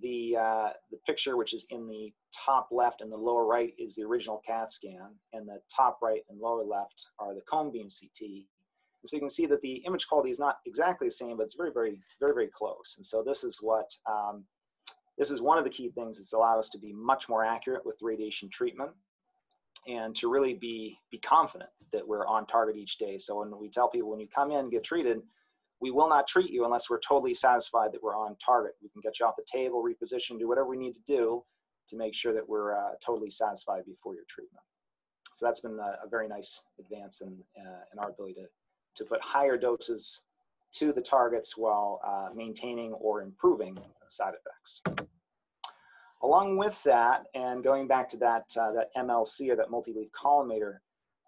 the uh, the picture which is in the top left and the lower right is the original CAT scan, and the top right and lower left are the cone beam CT. And so you can see that the image quality is not exactly the same, but it's very, very, very, very close. And so this is what um, this is one of the key things that's allowed us to be much more accurate with radiation treatment and to really be, be confident that we're on target each day. So when we tell people when you come in get treated, we will not treat you unless we're totally satisfied that we're on target. We can get you off the table, reposition, do whatever we need to do to make sure that we're uh, totally satisfied before your treatment. So that's been a, a very nice advance in, uh, in our ability to, to put higher doses to the targets while uh, maintaining or improving side effects. Along with that, and going back to that, uh, that MLC or that multi-leaf collimator,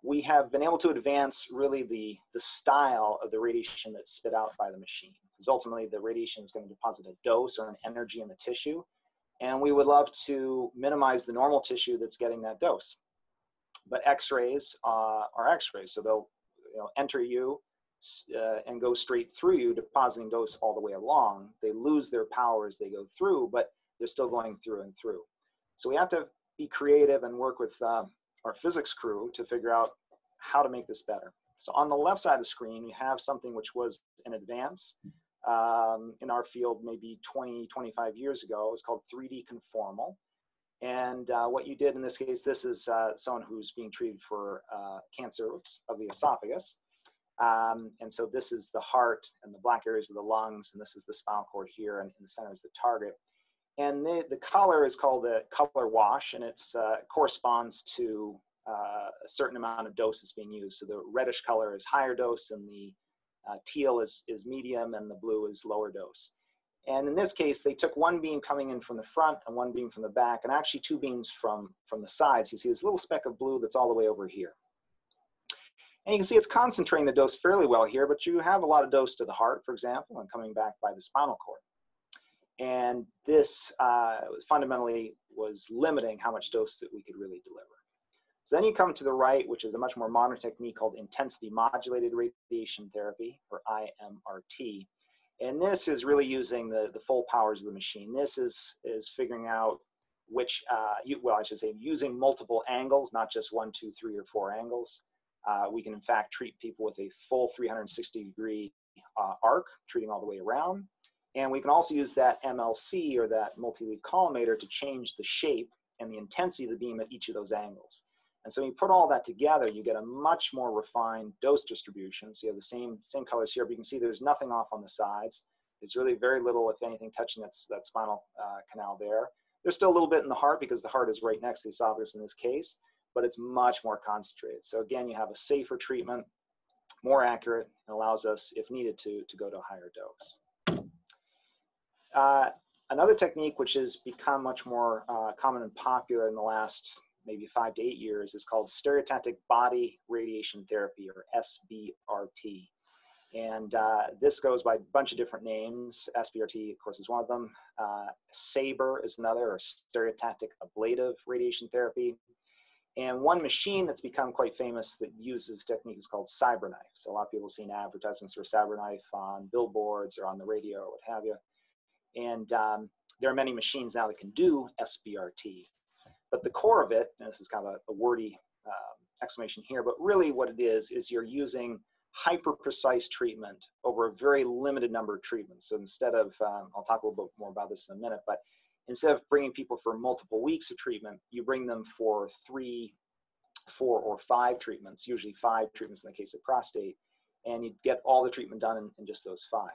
we have been able to advance really the, the style of the radiation that's spit out by the machine. Because ultimately the radiation is going to deposit a dose or an energy in the tissue. And we would love to minimize the normal tissue that's getting that dose. But x-rays uh, are x-rays, so they'll you know, enter you, uh, and go straight through you, depositing dose all the way along. They lose their power as they go through, but they're still going through and through. So we have to be creative and work with uh, our physics crew to figure out how to make this better. So on the left side of the screen, you have something which was an advance um, in our field maybe 20, 25 years ago. It was called 3D conformal. And uh, what you did in this case, this is uh, someone who's being treated for uh, cancer of the esophagus. Um, and so this is the heart and the black areas of the lungs, and this is the spinal cord here, and in the center is the target. And the, the color is called the color wash, and it uh, corresponds to uh, a certain amount of dose that's being used. So the reddish color is higher dose, and the uh, teal is, is medium, and the blue is lower dose. And in this case, they took one beam coming in from the front and one beam from the back, and actually two beams from, from the sides. You see this little speck of blue that's all the way over here. And you can see it's concentrating the dose fairly well here, but you have a lot of dose to the heart, for example, and coming back by the spinal cord. And this uh, fundamentally was limiting how much dose that we could really deliver. So then you come to the right, which is a much more modern technique called intensity modulated radiation therapy, or IMRT. And this is really using the, the full powers of the machine. This is, is figuring out which, uh, you, well, I should say using multiple angles, not just one, two, three, or four angles. Uh, we can in fact treat people with a full 360 degree uh, arc, treating all the way around. And we can also use that MLC or that multi-leaf collimator to change the shape and the intensity of the beam at each of those angles. And so when you put all that together, you get a much more refined dose distribution. So you have the same, same colors here, but you can see there's nothing off on the sides. There's really very little, if anything, touching that, that spinal uh, canal there. There's still a little bit in the heart because the heart is right next to the esophagus in this case, but it's much more concentrated. So again, you have a safer treatment, more accurate, and allows us, if needed, to, to go to a higher dose. Uh, another technique which has become much more uh, common and popular in the last maybe five to eight years is called stereotactic body radiation therapy or SBRT. And uh, this goes by a bunch of different names. SBRT, of course, is one of them. Uh, SABR is another, or stereotactic ablative radiation therapy. And one machine that's become quite famous that uses technique is called CyberKnife. So a lot of people have seen advertisements for CyberKnife on billboards or on the radio or what have you. And um, there are many machines now that can do SBRT. But the core of it, and this is kind of a, a wordy um, explanation here, but really what it is, is you're using hyper precise treatment over a very limited number of treatments. So instead of, um, I'll talk a little bit more about this in a minute, but instead of bringing people for multiple weeks of treatment, you bring them for three, four, or five treatments, usually five treatments in the case of prostate, and you get all the treatment done in, in just those five.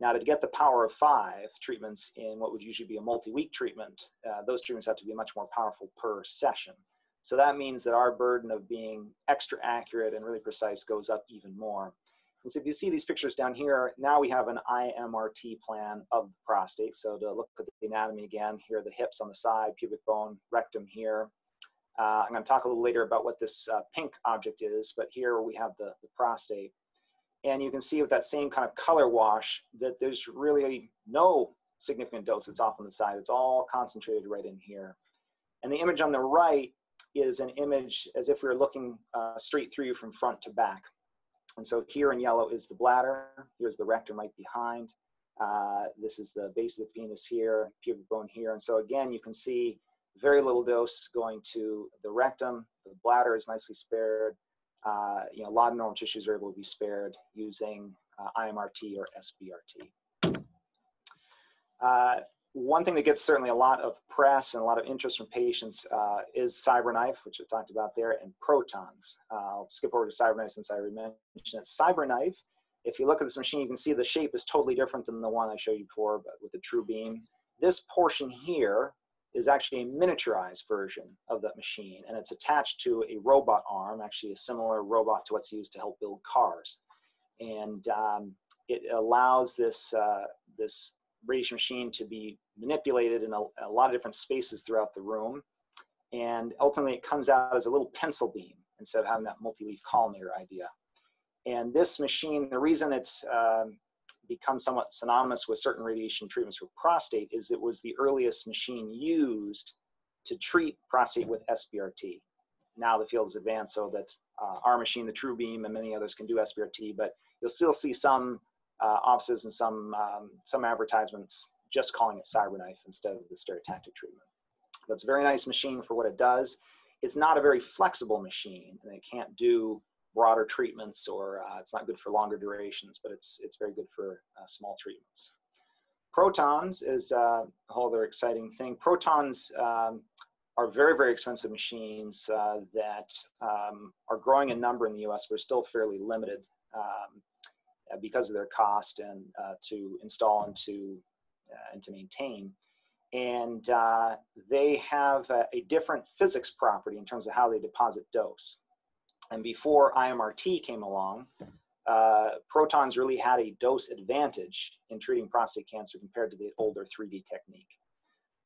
Now, to get the power of five treatments in what would usually be a multi week treatment, uh, those treatments have to be much more powerful per session. So that means that our burden of being extra accurate and really precise goes up even more. And so if you see these pictures down here, now we have an IMRT plan of the prostate. So to look at the anatomy again, here are the hips on the side, pubic bone, rectum here. Uh, I'm going to talk a little later about what this uh, pink object is, but here we have the, the prostate. And you can see with that same kind of color wash that there's really no significant dose that's off on the side. It's all concentrated right in here. And the image on the right is an image as if we were looking uh, straight through from front to back. And so here in yellow is the bladder, here's the rectum right behind. Uh, this is the base of the penis here, pubic bone here. And so again, you can see very little dose going to the rectum. The bladder is nicely spared. Uh, you know, a lot of normal tissues are able to be spared using uh, IMRT or SBRT. Uh, one thing that gets certainly a lot of press and a lot of interest from patients uh, is CyberKnife, which I talked about there, and protons. Uh, I'll skip over to CyberKnife since I already mentioned it. CyberKnife, if you look at this machine, you can see the shape is totally different than the one I showed you before, but with the TrueBeam. This portion here is actually a miniaturized version of that machine, and it's attached to a robot arm, actually a similar robot to what's used to help build cars. And um, it allows this, uh, this radiation machine to be manipulated in a, a, lot of different spaces throughout the room. And ultimately it comes out as a little pencil beam instead of having that multi-leaf collimator idea. And this machine, the reason it's um, become somewhat synonymous with certain radiation treatments for prostate is it was the earliest machine used to treat prostate with SBRT. Now the field has advanced so that uh, our machine, the TrueBeam, and many others can do SBRT, but you'll still see some uh, offices and some, um, some advertisements just calling it CyberKnife instead of the stereotactic treatment. That's a very nice machine for what it does. It's not a very flexible machine and it can't do broader treatments or uh, it's not good for longer durations, but it's, it's very good for uh, small treatments. Protons is uh, a whole other exciting thing. Protons um, are very, very expensive machines uh, that um, are growing in number in the US, but still fairly limited. Um, uh, because of their cost and uh, to install and to uh, and to maintain. And they have a, a different physics property in terms of how they deposit dose. And before IMRT came along, uh, protons really had a dose advantage in treating prostate cancer compared to the older 3D technique.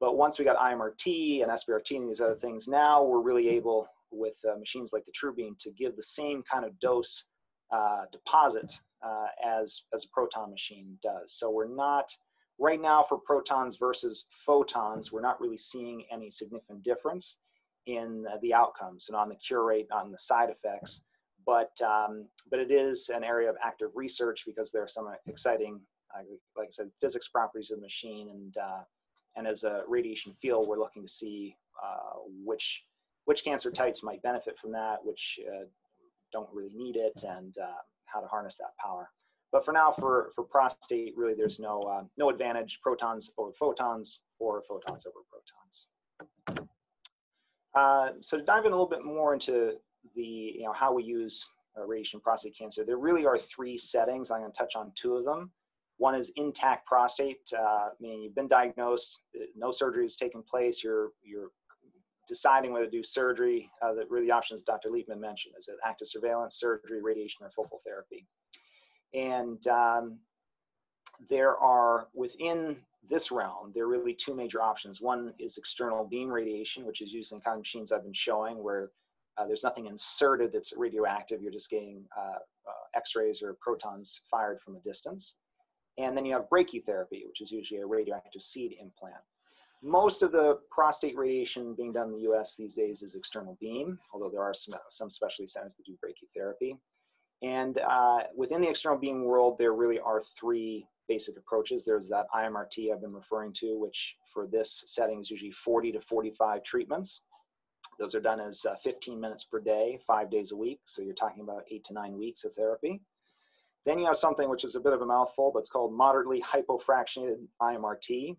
But once we got IMRT and SBRT and these other things, now we're really able with uh, machines like the TrueBeam to give the same kind of dose uh, deposit uh, as, as a proton machine does. So we're not, right now for protons versus photons, we're not really seeing any significant difference in the outcomes and on the cure rate, on the side effects. But, um, but it is an area of active research because there are some exciting, uh, like I said, physics properties of the machine. And, uh, and as a radiation field, we're looking to see uh, which, which cancer types might benefit from that, which uh, don't really need it, and uh, how to harness that power. But for now, for, for prostate, really there's no, uh, no advantage, protons over photons or photons over protons. Uh, so to dive in a little bit more into the, you know, how we use uh, radiation prostate cancer, there really are three settings. I'm gonna touch on two of them. One is intact prostate, uh, meaning you've been diagnosed, no surgery has taken place, you're, you're deciding whether to do surgery, uh, the really options Dr. Leapman mentioned is it active surveillance, surgery, radiation, or focal therapy. And um, there are within this realm, there are really two major options. One is external beam radiation, which is used in kind of machines I've been showing, where Uh, there's nothing inserted that's radioactive. You're just getting uh, uh, X-rays or protons fired from a distance. And then you have brachytherapy, which is usually a radioactive seed implant. Most of the prostate radiation being done in the US these days is external beam, although there are some, some specialty centers that do brachytherapy. And uh, within the external beam world, there really are three basic approaches. There's that IMRT I've been referring to, which for this setting is usually 40 to 45 treatments. Those are done as uh, 15 minutes per day, five days a week. So you're talking about eight to nine weeks of therapy. Then you have something which is a bit of a mouthful, but it's called moderately hypofractionated IMRT.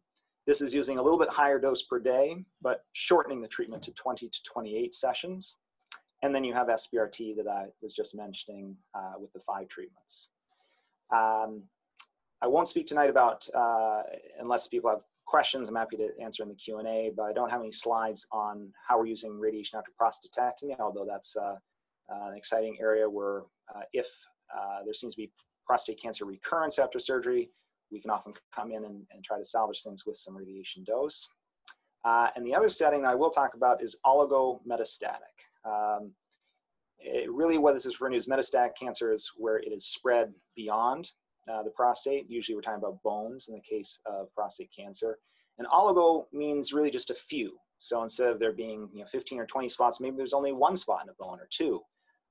This is using a little bit higher dose per day, but shortening the treatment to 20 to 28 sessions. And then you have SBRT that I was just mentioning uh, with the five treatments. Um, I won't speak tonight about, uh, unless people have questions, I'm happy to answer in the Q&A, but I don't have any slides on how we're using radiation after prostatectomy, although that's uh, uh an exciting area where uh, if uh, there seems to be prostate cancer recurrence after surgery, we can often come in and, and try to salvage things with some radiation dose. And the other setting I will talk about is oligometastatic. Um, it really what this is referring to is metastatic cancer is where it is spread beyond uh, the prostate. Usually we're talking about bones in the case of prostate cancer. And oligo means really just a few. So instead of there being you know, 15 or 20 spots, maybe there's only one spot in a bone or two.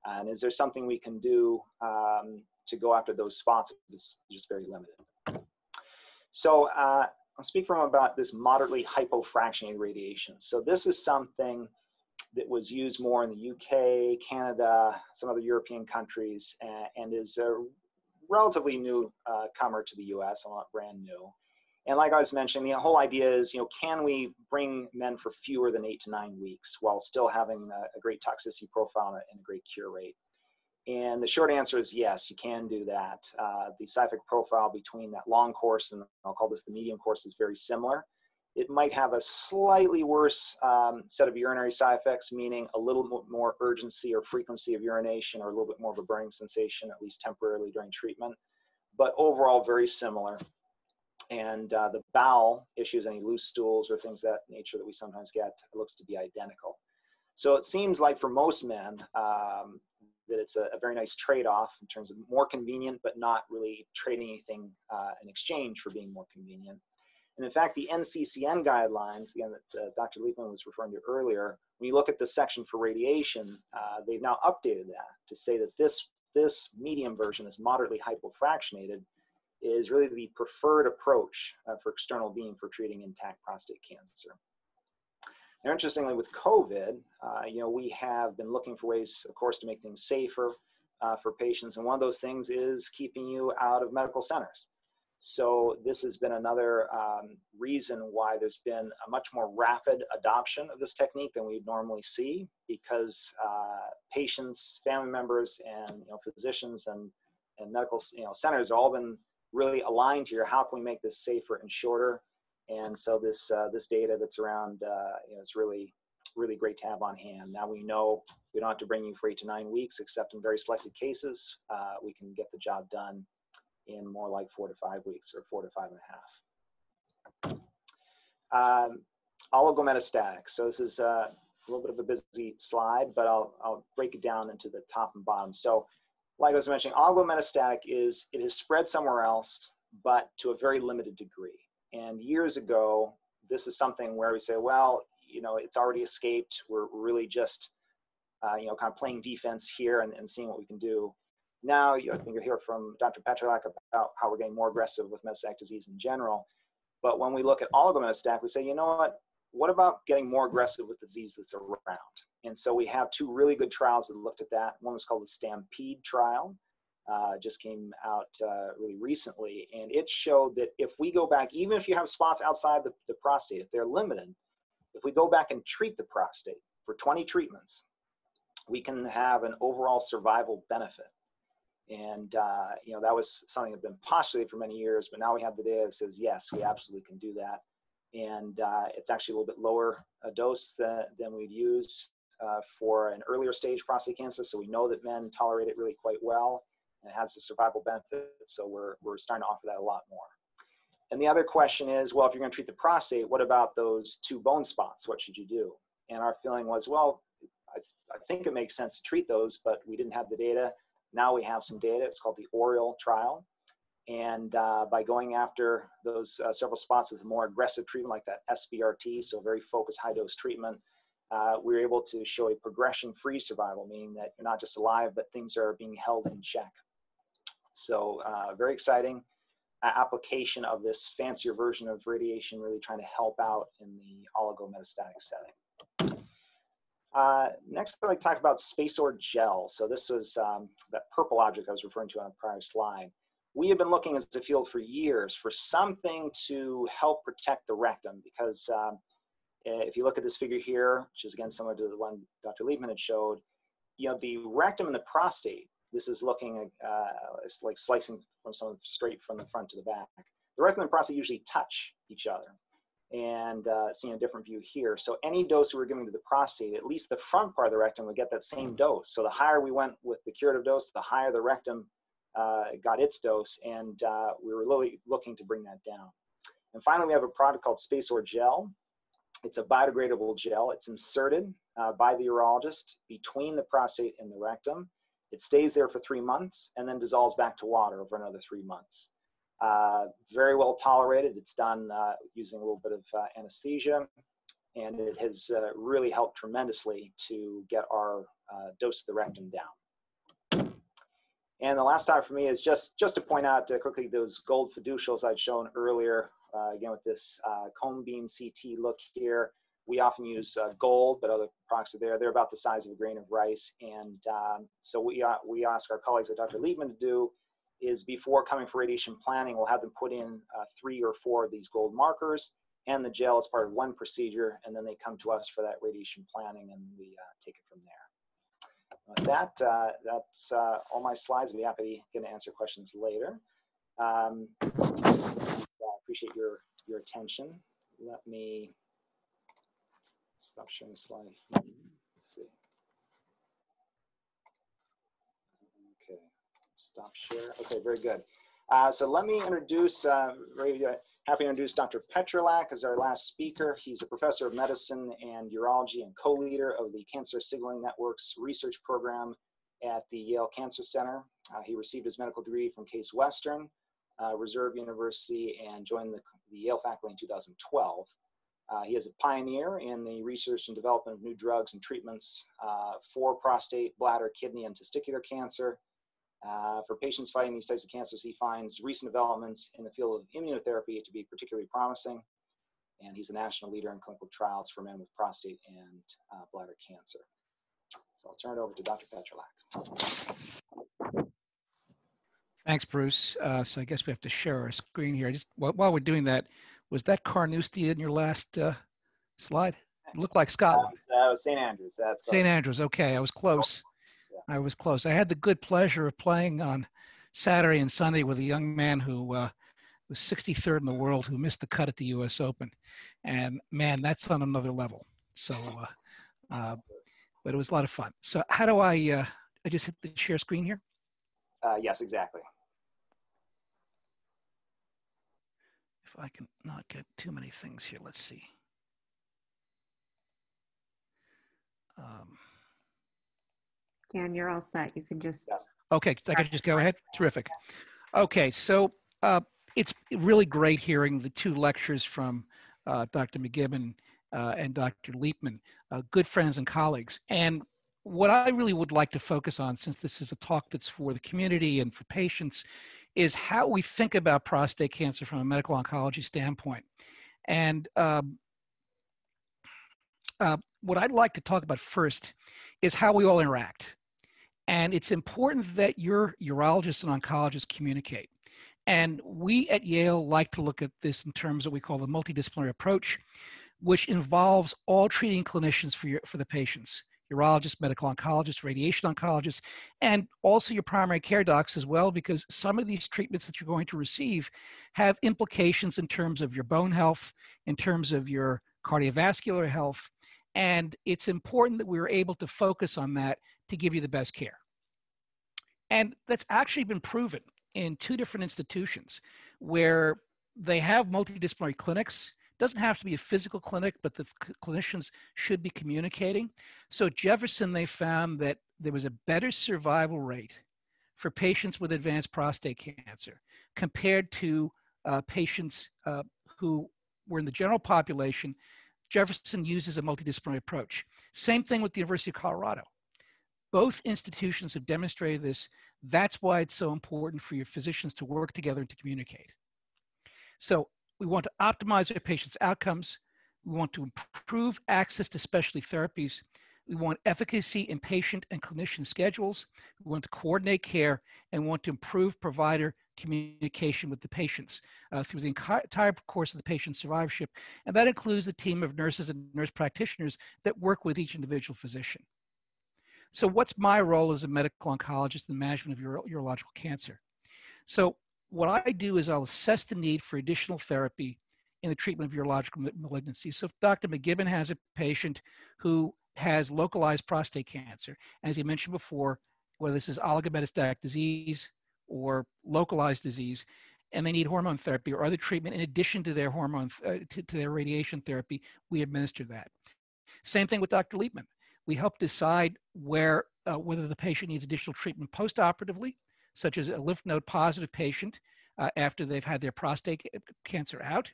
And is there something we can do um, to go after those spots? It's just very limited. So uh, I'll speak from about this moderately hypofractionated radiation. So this is something that was used more in the UK, Canada, some other European countries, and, and is a relatively new uh, comer to the US, a lot brand new. And like I was mentioning, the whole idea is, you know, can we bring men for fewer than eight to nine weeks while still having a, a great toxicity profile and a great cure rate? And the short answer is yes, you can do that. Uh, the effect profile between that long course and I'll call this the medium course is very similar. It might have a slightly worse um, set of urinary side effects, meaning a little more urgency or frequency of urination or a little bit more of a burning sensation, at least temporarily during treatment. But overall, very similar. And uh, the bowel issues, any loose stools or things that nature that we sometimes get, looks to be identical. So it seems like for most men, um, that it's a, a very nice trade-off in terms of more convenient, but not really trading anything uh, in exchange for being more convenient. And in fact, the NCCN guidelines, again, that uh, Dr. Leapman was referring to earlier, when you look at the section for radiation, uh, they've now updated that to say that this, this medium version, this moderately hypofractionated, is really the preferred approach uh, for external beam for treating intact prostate cancer. Now, interestingly, with COVID, uh, you know, we have been looking for ways, of course, to make things safer uh, for patients. And one of those things is keeping you out of medical centers. So this has been another um, reason why there's been a much more rapid adoption of this technique than we'd normally see because uh, patients, family members, and you know, physicians and, and medical you know, centers have all been really aligned here. How can we make this safer and shorter? And so this uh, this data that's around uh, you know is really really great to have on hand. Now we know we don't have to bring you for eight to nine weeks, except in very selected cases. Uh, we can get the job done in more like four to five weeks or four to five and a half. Um, oligometastatic. So this is uh, a little bit of a busy slide, but I'll, I'll break it down into the top and bottom. So like I was mentioning, oligometastatic is, it has spread somewhere else, but to a very limited degree. And years ago, this is something where we say, well, you know, it's already escaped. We're really just, uh, you know, kind of playing defense here and, and seeing what we can do. Now, you, I think you'll hear from Dr. Petrylak about how we're getting more aggressive with metastatic disease in general. But when we look at oligometastatic, we say, you know what? What about getting more aggressive with disease that's around? And so we have two really good trials that looked at that. One was called the STAMPEDE trial, uh, just came out uh, really recently, and it showed that if we go back, even if you have spots outside the, the prostate, if they're limited, if we go back and treat the prostate for 20 treatments, we can have an overall survival benefit. And uh, you know that was something that had been postulated for many years, but now we have the data that says yes, we absolutely can do that. And uh, it's actually a little bit lower a dose than, than we'd use uh, for an earlier stage prostate cancer. So we know that men tolerate it really quite well and it has the survival benefit. So we're, we're starting to offer that a lot more. And the other question is, well, if you're going to treat the prostate, what about those two bone spots? What should you do? And our feeling was, well, I, I think it makes sense to treat those, but we didn't have the data. Now we have some data. It's called the ORIOLE trial. And uh, by going after those uh, several spots with more aggressive treatment like that SBRT, so very focused high dose treatment, uh, we were able to show a progression free survival, meaning that you're not just alive, but things are being held in check. So uh, very exciting application of this fancier version of radiation really trying to help out in the oligometastatic setting. Uh, next, I'd like to talk about SpaceOAR gel. So this was um, that purple object I was referring to on a prior slide. We have been looking as a field for years for something to help protect the rectum because um, if you look at this figure here, which is again similar to the one Dr. Leapman had showed, you know, the rectum and the prostate, this is looking uh, it's like slicing from someone straight from the front to the back. The rectum and prostate usually touch each other and uh, seeing a different view here. So any dose we were giving to the prostate, at least the front part of the rectum would get that same dose. So the higher we went with the curative dose, the higher the rectum uh, got its dose, and uh, we were really looking to bring that down. And finally, we have a product called SpaceOAR Gel. It's a biodegradable gel. It's inserted uh, by the urologist between the prostate and the rectum. It stays there for three months and then dissolves back to water over another three months. Uh, very well tolerated. It's done uh, using a little bit of uh, anesthesia, and it has uh, really helped tremendously to get our uh, dose of the rectum down. And the last time for me is just, just to point out quickly those gold fiducials I'd shown earlier, again with this cone beam CT look here. We often use gold, but other products are there. They're about the size of a grain of rice. And um, so we, we ask our colleagues at Dr. Leapman to do is before coming for radiation planning, we'll have them put in uh, three or four of these gold markers and the gel as part of one procedure, and then they come to us for that radiation planning and we uh, take it from there. With that, uh, that's uh, all my slides. I'll be happy to answer questions later. Um, I appreciate your, your attention. Let me stop sharing the slide. Let's see. Stop share. Okay, very good. Uh, so let me introduce, uh, very uh, happy to introduce Dr. Petrylak as our last speaker. He's a professor of medicine and urology and co-leader of the Cancer Signaling Network's research program at the Yale Cancer Center. Uh, he received his medical degree from Case Western uh, Reserve University and joined the, the, Yale faculty in 2012. Uh, he is a pioneer in the research and development of new drugs and treatments for prostate, bladder, kidney, and testicular cancer. Uh, for patients fighting these types of cancers, he finds recent developments in the field of immunotherapy to be particularly promising. And he's a national leader in clinical trials for men with prostate and uh, bladder cancer. So I'll turn it over to Dr. Petrylak. Thanks, Bruce. Uh, so I guess we have to share our screen here. Just while we're doing that, was that Carnoustie in your last uh, slide? It looked like Scotland. That was, St. Andrews. That's St. Andrews. Okay, I was close. I was close. I had the good pleasure of playing on Saturday and Sunday with a young man who uh, was 63rd in the world who missed the cut at the U.S. Open, and man, that's on another level. So, uh, uh, but it was a lot of fun. So, how do I? Uh, I just hit the share screen here. Uh, yes, exactly. If I can not get too many things here, let's see. Um, Dan, you're all set. You can just. Okay, I can just go ahead. Terrific. Okay, so uh, it's really great hearing the two lectures from uh, Dr. McGibbon uh, and Dr. Leapman, uh, good friends and colleagues. And what I really would like to focus on, since this is a talk that's for the community and for patients, is how we think about prostate cancer from a medical oncology standpoint. And um, uh, what I'd like to talk about first is how we all interact. And it's important that your urologists and oncologists communicate. And we at Yale like to look at this in terms of what we call the multidisciplinary approach, which involves all treating clinicians for, your, for the patients urologists, medical oncologists, radiation oncologists, and also your primary care docs as well, because some of these treatments that you're going to receive have implications in terms of your bone health, in terms of your cardiovascular health, and it's important that we're able to focus on that to give you the best care. And that's actually been proven in two different institutions where they have multidisciplinary clinics doesn't have to be a physical clinic, but the clinicians should be communicating. So Jefferson, they found that there was a better survival rate for patients with advanced prostate cancer compared to uh, patients uh, who were in the general population. Jefferson uses a multidisciplinary approach. Same thing with the University of Colorado. Both institutions have demonstrated this. That's why it's so important for your physicians to work together and to communicate. So we want to optimize our patients' outcomes. We want to improve access to specialty therapies. We want efficacy in patient and clinician schedules. We want to coordinate care and want to improve provider communication with the patients uh, through the entire course of the patient survivorship. And that includes a team of nurses and nurse practitioners that work with each individual physician. So what's my role as a medical oncologist in the management of uro urological cancer? So what I do is I'll assess the need for additional therapy in the treatment of urological malignancy. So if Dr. McGibbon has a patient who has localized prostate cancer, as he mentioned before, whether this is oligometastatic disease or localized disease, and they need hormone therapy or other treatment in addition to their hormone uh, to, to, their radiation therapy, we administer that. Same thing with Dr. Leapman. We help decide where uh, whether the patient needs additional treatment postoperatively, such as a lymph node positive patient uh, after they've had their prostate cancer out,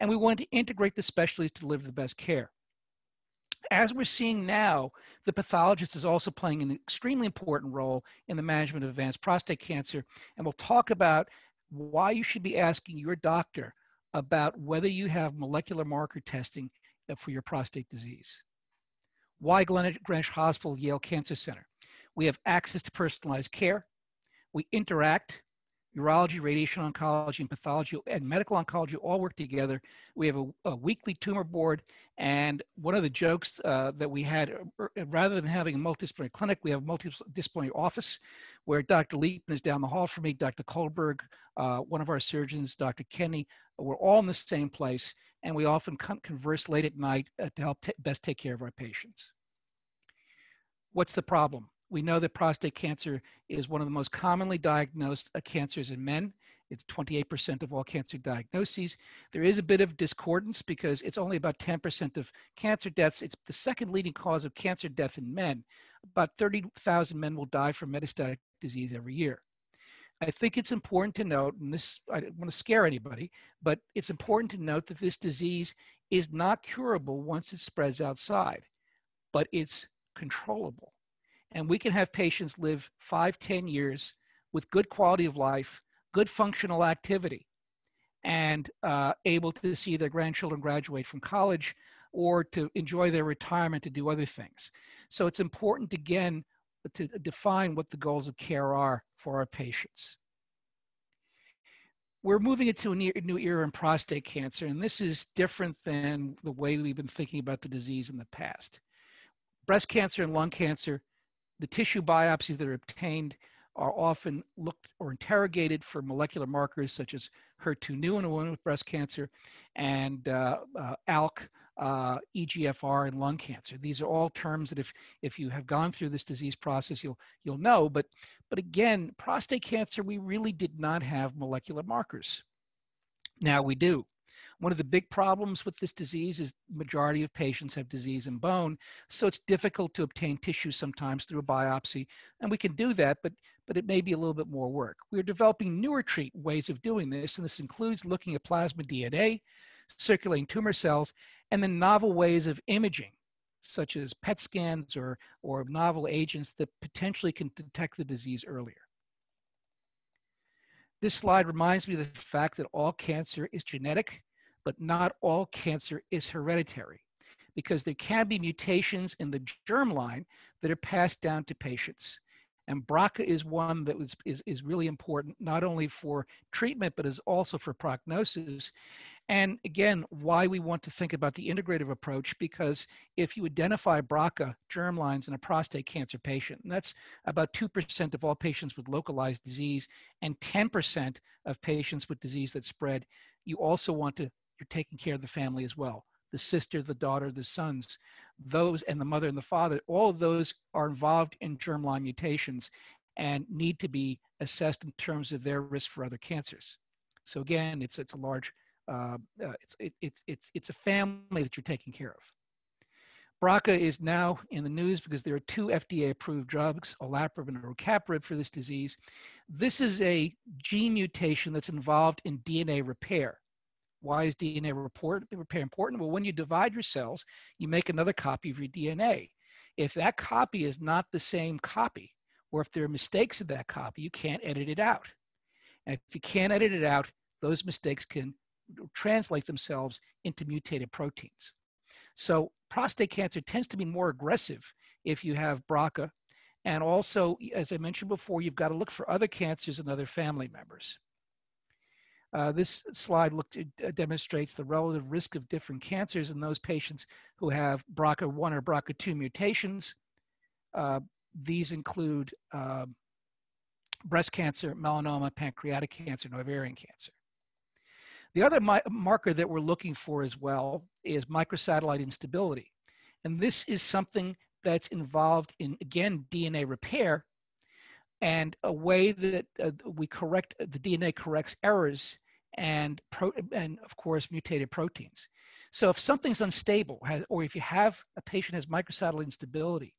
and we want to integrate the specialties to deliver the best care. As we're seeing now, the pathologist is also playing an extremely important role in the management of advanced prostate cancer, and we'll talk about why you should be asking your doctor about whether you have molecular marker testing uh, for your prostate disease. Why Greenwich Hospital, Yale Cancer Center? We have access to personalized care. We interact. Urology, radiation oncology, and pathology and medical oncology all work together. We have a, a weekly tumor board. And one of the jokes uh, that we had, uh, rather than having a multidisciplinary clinic, we have a multidisciplinary office where Dr. Leapman is down the hall from me, Dr. Kohlberg, uh, one of our surgeons, Dr. Kenny. We're all in the same place and we often converse late at night uh, to help best take care of our patients. What's the problem? We know that prostate cancer is one of the most commonly diagnosed uh, cancers in men. It's 28% of all cancer diagnoses. There is a bit of discordance because it's only about 10% of cancer deaths. It's the second leading cause of cancer death in men. About 30,000 men will die from metastatic disease every year. I think it's important to note, and this, I don't want to scare anybody, but it's important to note that this disease is not curable once it spreads outside, but it's controllable. And we can have patients live five, ten years with good quality of life, good functional activity, and uh, able to see their grandchildren graduate from college or to enjoy their retirement to do other things. So it's important, again, to define what the goals of care are for our patients. We're moving into a new era in prostate cancer, and this is different than the way we've been thinking about the disease in the past. Breast cancer and lung cancer, the tissue biopsies that are obtained are often looked or interrogated for molecular markers such as HER2 in a woman with breast cancer and uh, uh, ALK, uh, EGFR, and lung cancer. These are all terms that if, if you have gone through this disease process, you'll, you'll know. But, but again, prostate cancer, we really did not have molecular markers. Now we do. One of the big problems with this disease is majority of patients have disease in bone, so it's difficult to obtain tissue sometimes through a biopsy, and we can do that, but, but it may be a little bit more work. We're developing newer treat ways of doing this, and this includes looking at plasma DNA, circulating tumor cells, and then novel ways of imaging, such as PET scans or, or novel agents that potentially can detect the disease earlier. This slide reminds me of the fact that all cancer is genetic but not all cancer is hereditary because there can be mutations in the germline that are passed down to patients. And BRCA is one that was, is, is really important, not only for treatment, but is also for prognosis. And again, why we want to think about the integrative approach, because if you identify BRCA germlines in a prostate cancer patient, and that's about 2% of all patients with localized disease and 10% of patients with disease that spread, you also want to you're taking care of the family as well the sister the daughter the sons those and the mother and the father all of those are involved in germline mutations and need to be assessed in terms of their risk for other cancers so again it's it's a large uh, uh, it's, it, it's, it's, it's a family that you're taking care of. BRCA is now in the news because there are two FDA approved drugs, olaparib and rucaparib for this disease. This is a gene mutation that's involved in DNA repair. Why is DNA report, repair important? Well, when you divide your cells, you make another copy of your DNA. If that copy is not the same copy, or if there are mistakes in that copy, you can't edit it out. And if you can't edit it out, those mistakes can translate themselves into mutated proteins. So prostate cancer tends to be more aggressive if you have BRCA. And also, as I mentioned before, you've got to look for other cancers and other family members. Uh, this slide looked, uh, demonstrates the relative risk of different cancers in those patients who have BRCA1 or BRCA2 mutations. Uh, these include uh, breast cancer, melanoma, pancreatic cancer, and ovarian cancer. The other marker that we're looking for as well is microsatellite instability. And this is something that's involved in, again, DNA repair and a way that uh, we correct, the DNA corrects errors and, pro, and of course, mutated proteins. So if something's unstable, has, or if you have a patient has microsatellite instability,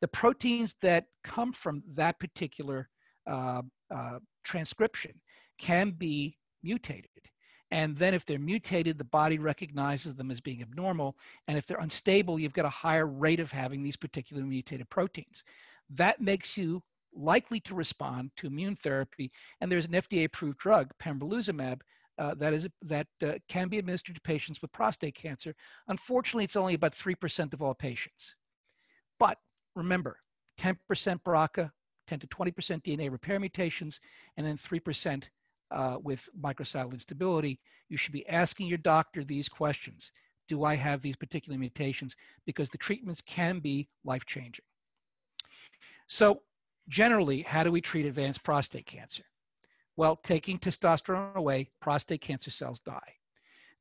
the proteins that come from that particular uh, uh, transcription can be mutated. And then if they're mutated, the body recognizes them as being abnormal. And if they're unstable, you've got a higher rate of having these particular mutated proteins. That makes you likely to respond to immune therapy. And there's an FDA approved drug, pembrolizumab, uh, that is that uh, can be administered to patients with prostate cancer. Unfortunately, it's only about 3% of all patients. But remember, 10% BRCA, 10 to 20% DNA repair mutations, and then 3% uh, with microsatellite instability, you should be asking your doctor these questions. Do I have these particular mutations? Because the treatments can be life changing. So, generally, how do we treat advanced prostate cancer? Well, taking testosterone away, prostate cancer cells die.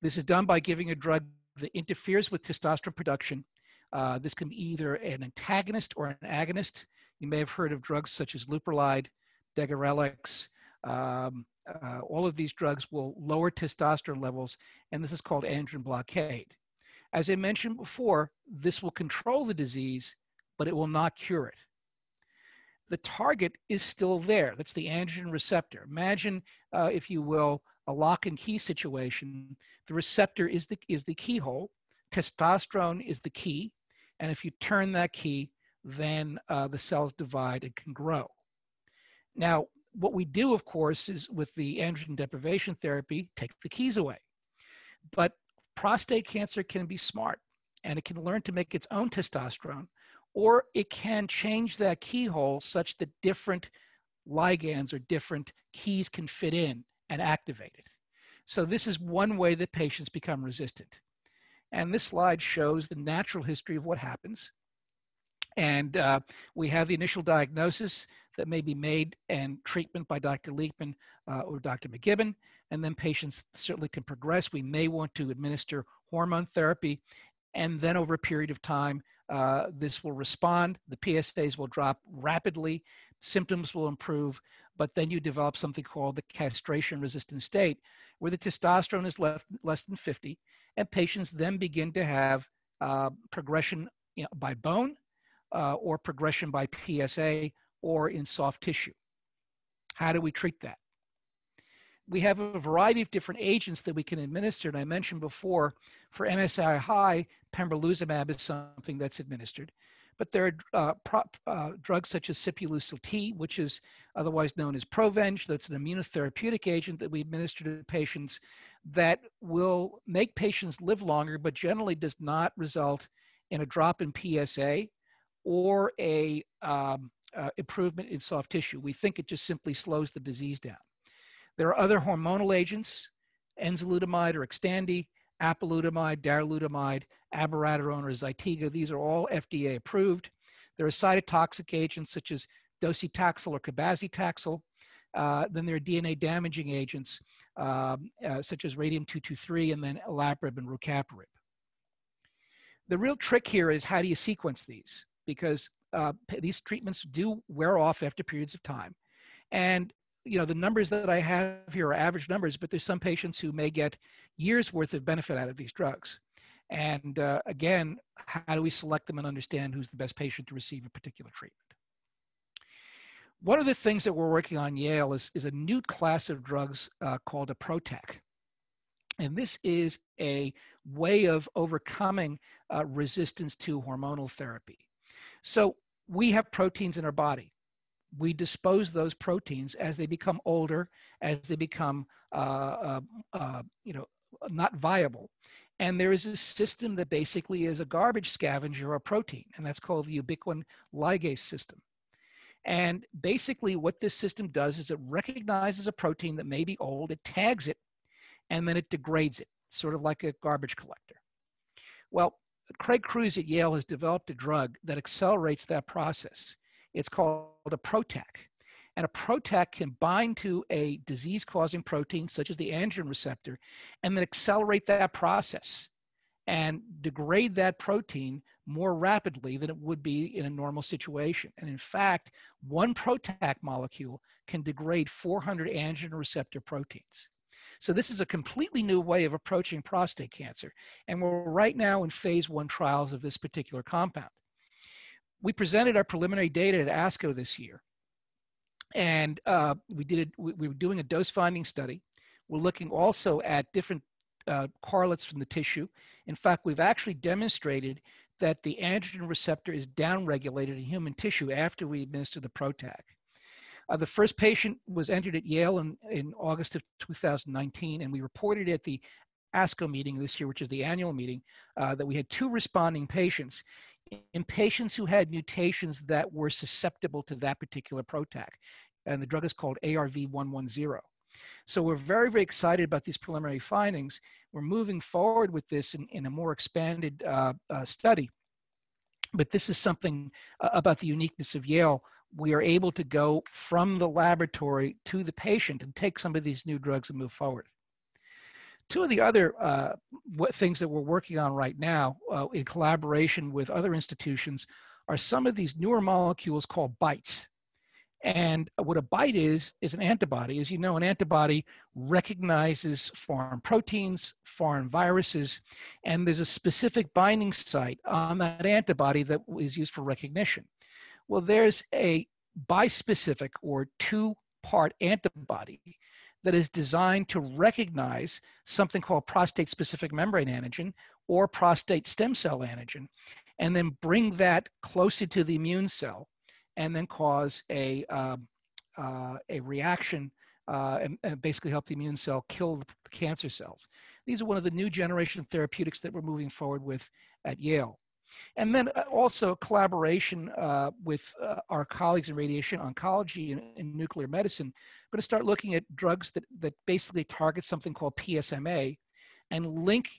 This is done by giving a drug that interferes with testosterone production. Uh, this can be either an antagonist or an agonist. You may have heard of drugs such as leuprolide, degarelix, um, uh, all of these drugs will lower testosterone levels, and this is called androgen blockade. As I mentioned before, this will control the disease, but it will not cure it. The target is still there. That's the androgen receptor. Imagine, uh, if you will, a lock and key situation. The receptor is the, is the keyhole, testosterone is the key, and if you turn that key, then uh, the cells divide and can grow. Now, what we do, of course, is with the androgen deprivation therapy, take the keys away. But prostate cancer can be smart and it can learn to make its own testosterone, or it can change that keyhole such that different ligands or different keys can fit in and activate it. So, this is one way that patients become resistant. And this slide shows the natural history of what happens. And uh, we have the initial diagnosis that may be made and treatment by Dr. Leapman uh, or Dr. McGibbon. And then patients certainly can progress. We may want to administer hormone therapy. And then over a period of time, uh, this will respond. The PSAs will drop rapidly. Symptoms will improve. But then you develop something called the castration resistant state, where the testosterone is left less than 50. And patients then begin to have uh, progression you know, by bone uh, or progression by PSA or in soft tissue. How do we treat that? We have a variety of different agents that we can administer. And I mentioned before, for MSI high, pembrolizumab is something that's administered. But there are uh, pro, uh, drugs such as sipuleucel T, which is otherwise known as Provenge. That's an immunotherapeutic agent that we administer to patients that will make patients live longer, but generally does not result in a drop in PSA or a um, uh, improvement in soft tissue. We think it just simply slows the disease down. There are other hormonal agents, enzalutamide or Xtandi, apalutamide, darolutamide, abiraterone or Zytiga. These are all FDA approved. There are cytotoxic agents such as docetaxel or cabazitaxel. Uh, then there are DNA damaging agents um, uh, such as radium-223 and then olaparib and rucaparib. The real trick here is how do you sequence these? Because uh, these treatments do wear off after periods of time. And you know, the numbers that I have here are average numbers, but there's some patients who may get years worth of benefit out of these drugs. And uh, again, how do we select them and understand who's the best patient to receive a particular treatment? One of the things that we're working on Yale is, is a new class of drugs uh, called a PROTAC. And this is a way of overcoming uh, resistance to hormonal therapy. So we have proteins in our body we dispose those proteins as they become older, as they become, uh, uh, uh, you know, not viable. And there is a system that basically is a garbage scavenger of protein, and that's called the ubiquitin ligase system. And basically, what this system does is it recognizes a protein that may be old, it tags it, and then it degrades it, sort of like a garbage collector. Well, Craig Crews at Yale has developed a drug that accelerates that process. It's called a PROTAC. And a PROTAC can bind to a disease causing protein, such as the androgen receptor, and then accelerate that process and degrade that protein more rapidly than it would be in a normal situation. And in fact, one PROTAC molecule can degrade 400 androgen receptor proteins. So this is a completely new way of approaching prostate cancer. And we're right now in phase one trials of this particular compound we presented our preliminary data at ASCO this year. And uh, we did we, we, were doing a dose finding study. We're looking also at different uh, correlates from the tissue. In fact, we've actually demonstrated that the androgen receptor is downregulated in human tissue after we administer the PROTAC. Uh, the first patient was entered at Yale in, in August of 2019, and we reported at the ASCO meeting this year, which is the annual meeting, uh, that we had two responding patients in patients who had mutations that were susceptible to that particular PROTAC. And the drug is called ARV110. So we're very, very excited about these preliminary findings. We're moving forward with this in, in a more expanded uh, uh, study. But this is something uh, about the uniqueness of Yale. We are able to go from the laboratory to the patient and take some of these new drugs and move forward. Two of the other uh, things that we're working on right now uh, in collaboration with other institutions are some of these newer molecules called BiTEs. And what a BiTE is, is an antibody. As you know, an antibody recognizes foreign proteins, foreign viruses, and there's a specific binding site on that antibody that is used for recognition. Well, there's a bispecific or two part antibody that is designed to recognize something called prostate specific membrane antigen or prostate stem cell antigen, and then bring that closer to the immune cell and then cause a, um, uh, a reaction uh, and, and, basically help the immune cell kill the cancer cells. These are one of the new generation therapeutics that we're moving forward with at Yale. And then uh, also collaboration uh, with uh, our colleagues in radiation oncology and, and nuclear medicine. I'm going to start looking at drugs that, that basically target something called PSMA and link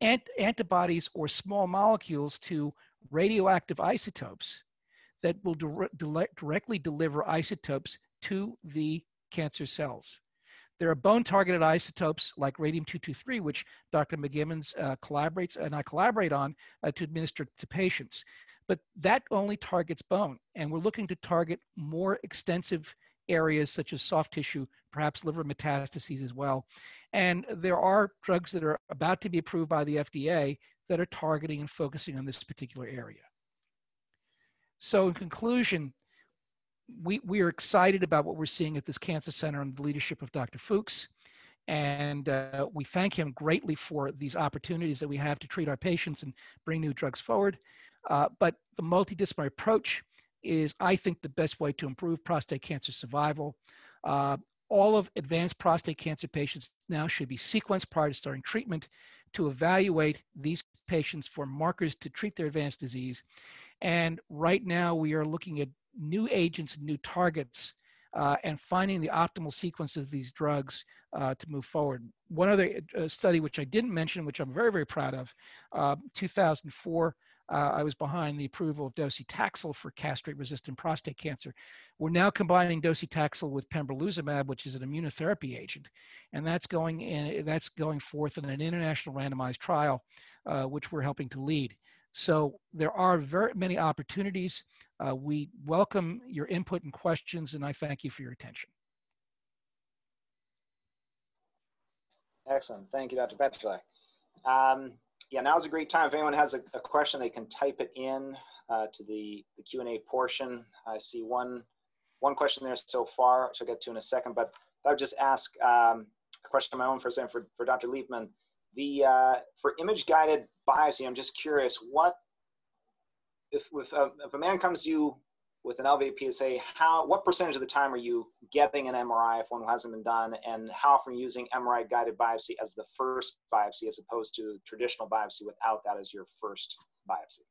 ant antibodies or small molecules to radioactive isotopes that will dire directly deliver isotopes to the cancer cells. There are bone targeted isotopes like radium 223, which Dr. McGibbons uh, collaborates and I collaborate on uh, to administer to patients. But that only targets bone. And we're looking to target more extensive areas such as soft tissue, perhaps liver metastases as well. And there are drugs that are about to be approved by the FDA that are targeting and focusing on this particular area. So in conclusion, we, we are excited about what we're seeing at this cancer center under the leadership of Dr. Fuchs. And uh, we thank him greatly for these opportunities that we have to treat our patients and bring new drugs forward. Uh, but the multidisciplinary approach is, I think, the best way to improve prostate cancer survival. Uh, all of advanced prostate cancer patients now should be sequenced prior to starting treatment to evaluate these patients for markers to treat their advanced disease. And right now, we are looking at new agents, and new targets, uh, and finding the optimal sequences of these drugs uh, to move forward. One other uh, study, which I didn't mention, which I'm very, very proud of, uh, 2004, uh, I was behind the approval of docetaxel for castrate-resistant prostate cancer. We're now combining docetaxel with pembrolizumab, which is an immunotherapy agent, and that's going in. That's going forth in an international randomized trial, which we're helping to lead. So there are very many opportunities. Uh, we welcome your input and questions, and I thank you for your attention. Excellent. Thank you, Dr. Petrylak. Um, yeah, now is a great time. If anyone has a, a question, they can type it in uh, to the, the Q&A portion. I see one, one question there so far, which I'll get to in a second, but I would just ask um, a question of my own for a for, for Dr. Leapman. The, uh, for image-guided biopsy, I'm just curious, what, if, if, a, if a man comes to you with an PSA, how what percentage of the time are you getting an MRI if one hasn't been done, and how often using MRI guided biopsy as the first biopsy as opposed to traditional biopsy without that as your first biopsy?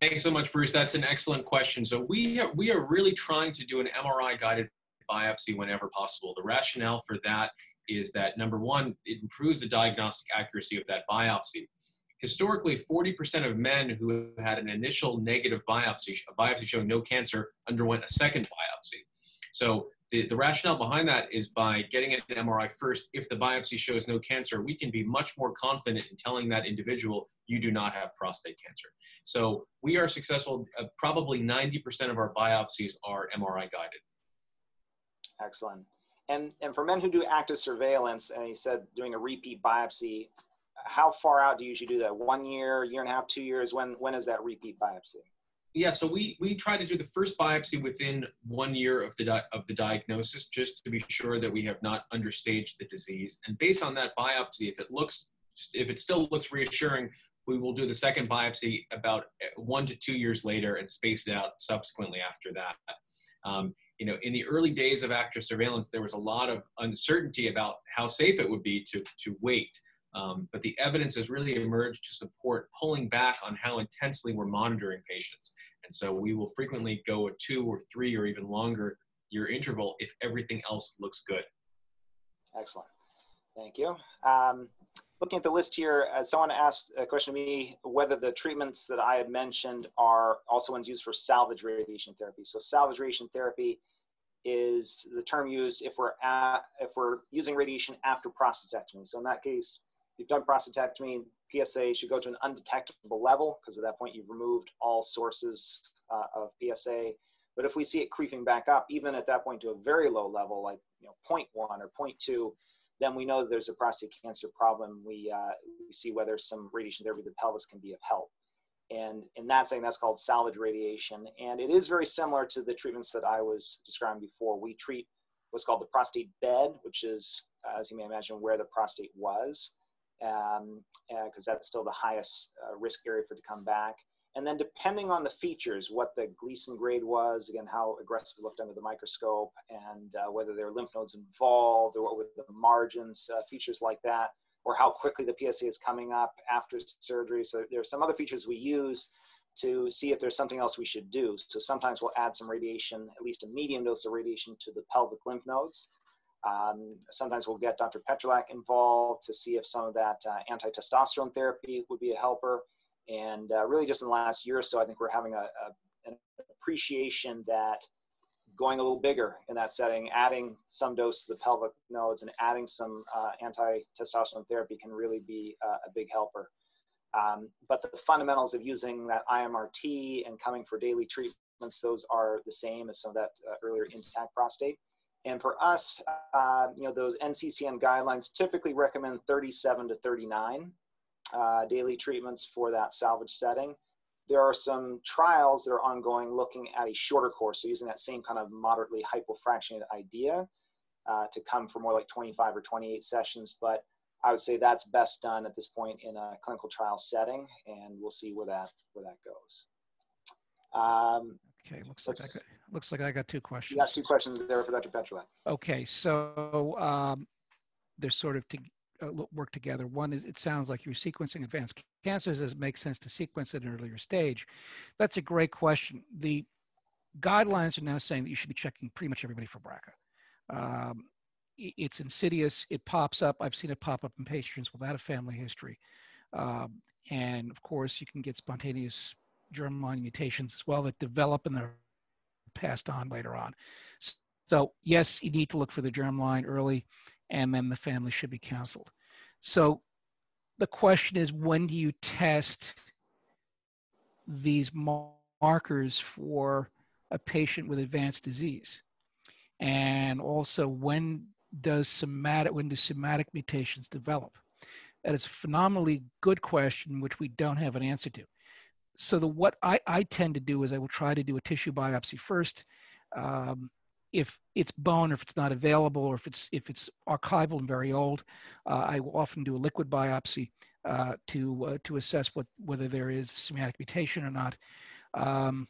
Thanks so much, Bruce. That's an excellent question. So we are, we are really trying to do an MRI guided biopsy whenever possible. The rationale for that is that number one, it improves the diagnostic accuracy of that biopsy historically 40% of men who had an initial negative biopsy, a biopsy showing no cancer, underwent a second biopsy. So the, the rationale behind that is by getting an MRI first, if the biopsy shows no cancer, we can be much more confident in telling that individual you do not have prostate cancer. So we are successful, uh, probably 90% of our biopsies are MRI guided. Excellent. And, and for men who do active surveillance, and you said doing a repeat biopsy, how far out do you usually do that? One year, year and a half, two years? When when is that repeat biopsy? Yeah, so we we try to do the first biopsy within one year of the di- of the diagnosis, just to be sure that we have not understaged the disease. And based on that biopsy, if it looks if it still looks reassuring, we will do the second biopsy about eh, one to two years later and space it out subsequently after that. Um, you know, in the early days of active surveillance, there was a lot of uncertainty about how safe it would be to to wait. Um, but the evidence has really emerged to support pulling back on how intensely we're monitoring patients. And so we will frequently go a two or three or even longer year interval if everything else looks good. Excellent. Thank you. Um, looking at the list here, uh, someone asked a question to me whether the treatments that I had mentioned are also ones used for salvage radiation therapy. So salvage radiation therapy is the term used if we're at, if we're using radiation after prostatectomy. So in that case, you've done prostatectomy, PSA should go to an undetectable level because at that point you've removed all sources uh, of PSA. But if we see it creeping back up, even at that point to a very low level, like you know 0.1 or 0.2, then we know that there's a prostate cancer problem. We, uh, we see whether some radiation therapy to the pelvis can be of help. And in that setting, that's called salvage radiation. And it is very similar to the treatments that I was describing before. We treat what's called the prostate bed, which is, as you may imagine, where the prostate was because um, uh, that's still the highest uh, risk area for it to come back. And then depending on the features, what the Gleason grade was, again, how aggressive it looked under the microscope, and uh, whether there are lymph nodes involved, or what were the margins, uh, features like that, or how quickly the PSA is coming up after surgery. So there are some other features we use to see if there's something else we should do. So sometimes we'll add some radiation, at least a medium dose of radiation to the pelvic lymph nodes. Um, sometimes we'll get Dr. Petrylak involved to see if some of that uh, anti-testosterone therapy would be a helper. And uh, really just in the last year or so, I think we're having a, a, an appreciation that going a little bigger in that setting, adding some dose to the pelvic nodes and adding some uh, anti-testosterone therapy can really be uh, a big helper. Um, but the fundamentals of using that IMRT and coming for daily treatments, those are the same as some of that uh, earlier intact prostate. And for us, uh, you know, those NCCN guidelines typically recommend 37 to 39 uh, daily treatments for that salvage setting. There are some trials that are ongoing looking at a shorter course, so using that same kind of moderately hypofractionated idea uh, to come for more like 25 or 28 sessions. But I would say that's best done at this point in a clinical trial setting, and we'll see where that where that goes. Um, okay, looks like I got, looks like I got two questions. You got two questions there for Dr. Petrylak. Okay, so um, they're sort of to uh, work together. One is it sounds like you're sequencing advanced cancers. Does it make sense to sequence at an earlier stage? That's a great question. The guidelines are now saying that you should be checking pretty much everybody for BRCA. Um, it's insidious. It pops up. I've seen it pop up in patients without a family history. Um, and of course, you can get spontaneous germline mutations as well that develop and they're passed on later on. So yes, you need to look for the germline early and then the family should be counseled. So the question is, when do you test these markers for a patient with advanced disease? And also, when does somatic, when do somatic mutations develop? That is a phenomenally good question, which we don't have an answer to. So the what I, I tend to do is I will try to do a tissue biopsy first. Um, if it's bone, or if it's not available, or if it's if it's archival and very old, uh, I will often do a liquid biopsy uh, to uh, to assess what whether there is somatic mutation or not. Um,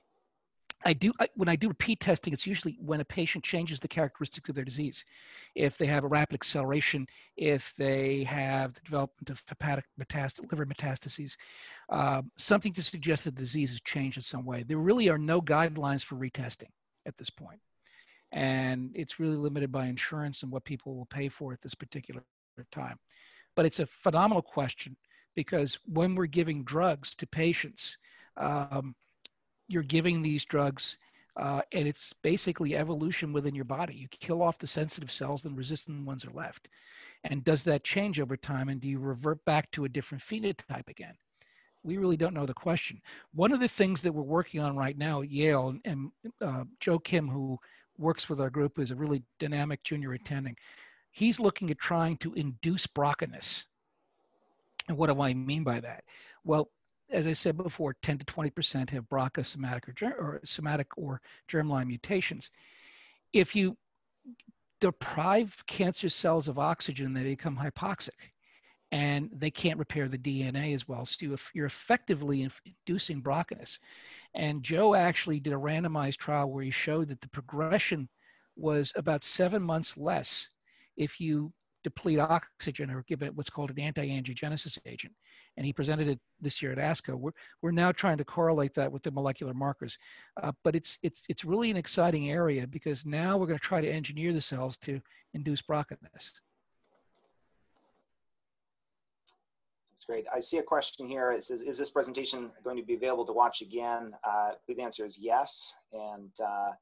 I do I, when I do repeat testing, it's usually when a patient changes the characteristics of their disease. If they have a rapid acceleration, if they have the development of hepatic metastas, liver metastases, um, something to suggest that the disease has changed in some way. There really are no guidelines for retesting at this point, and it's really limited by insurance and what people will pay for at this particular time. But it's a phenomenal question because when we're giving drugs to patients. Um, you're giving these drugs uh, and it's basically evolution within your body. You kill off the sensitive cells, then resistant ones are left. And does that change over time? And do you revert back to a different phenotype again? We really don't know the question. One of the things that we're working on right now at Yale, and uh, Joe Kim, who works with our group, is a really dynamic junior attending. He's looking at trying to induce BRCA-ness. And what do I mean by that? Well, as I said before, 10 to 20% have BRCA somatic or, germ, or somatic or germline mutations. If you deprive cancer cells of oxygen, they become hypoxic and they can't repair the DNA as well. So you're effectively inducing BRCA-ness. And Joe actually did a randomized trial where he showed that the progression was about seven months less if you deplete oxygen or give it what's called an anti-angiogenesis agent. And he presented it this year at ASCO. We're, we're now trying to correlate that with the molecular markers. Uh, but it's, it's, it's really an exciting area because now we're going to try to engineer the cells to induce BRCA-ness. That's great. I see a question here. It says, is this presentation going to be available to watch again? Uh, the answer is yes. And uh,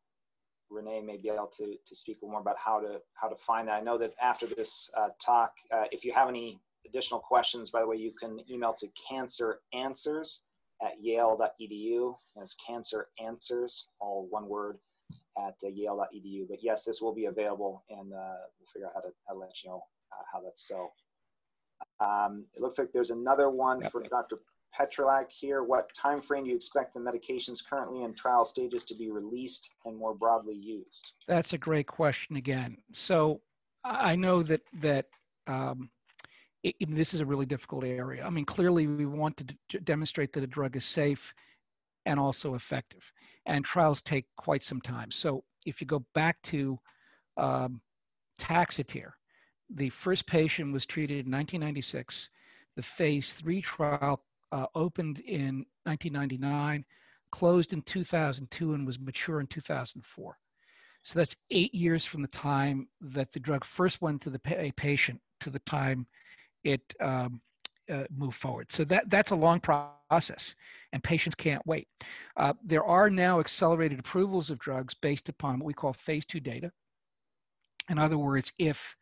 Renee may be able to, to speak a little more about how to how to find that. I know that after this uh, talk, uh, if you have any additional questions, by the way, you can email to cancer answers at yale.edu. That's cancer answers, all one word, at uh, yale.edu. But yes, this will be available, and uh, we'll figure out how to, how to let you know how that's so. Um, it looks like there's another one yep. for Dr. Petrylak here. What time frame do you expect the medications currently in trial stages to be released and more broadly used? That's a great question again. So I know that that um, it, this is a really difficult area. I mean, clearly we want to demonstrate that a drug is safe and also effective, and trials take quite some time. So if you go back to um, Taxotere, the first patient was treated in 1996. The phase three trial uh, opened in 1999, closed in 2002, and was mature in 2004. So that's eight years from the time that the drug first went to the pa- a patient to the time it um, uh, moved forward. So that that's a long process, and patients can't wait. Uh, there are now accelerated approvals of drugs based upon what we call phase two data. In other words, if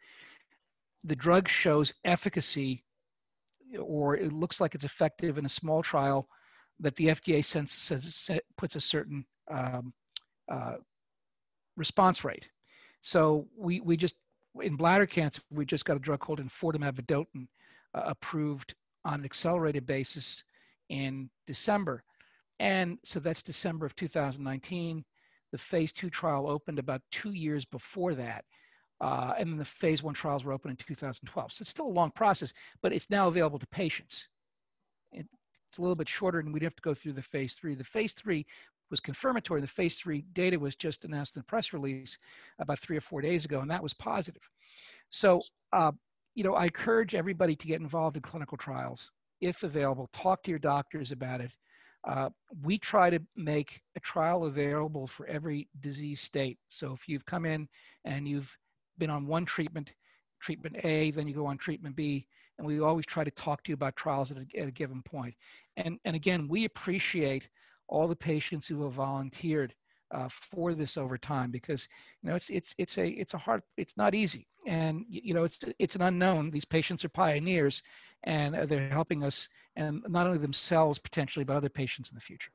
the drug shows efficacy or it looks like it's effective in a small trial that the FDA says, puts a certain um, uh, response rate. So we, we just, in bladder cancer, we just got a drug called enfortumab vedotin uh, approved on an accelerated basis in December. And so that's December of 2019. The phase two trial opened about two years before that. Uh, and then the phase one trials were open in 2012. So it's still a long process, but it's now available to patients. It, it's a little bit shorter, and we'd have to go through the phase three. The phase three was confirmatory. The phase three data was just announced in the press release about three or four days ago, and that was positive. So, uh, you know, I encourage everybody to get involved in clinical trials if available. Talk to your doctors about it. Uh, we try to make a trial available for every disease state. So if you've come in and you've been on one treatment, treatment A, then you go on treatment B, and we always try to talk to you about trials at a, at a given point. And, and again, we appreciate all the patients who have volunteered uh, for this over time because you know it's it's it's a it's a hard it's not easy. And you know it's it's an unknown. These patients are pioneers and they're helping us and not only themselves potentially but other patients in the future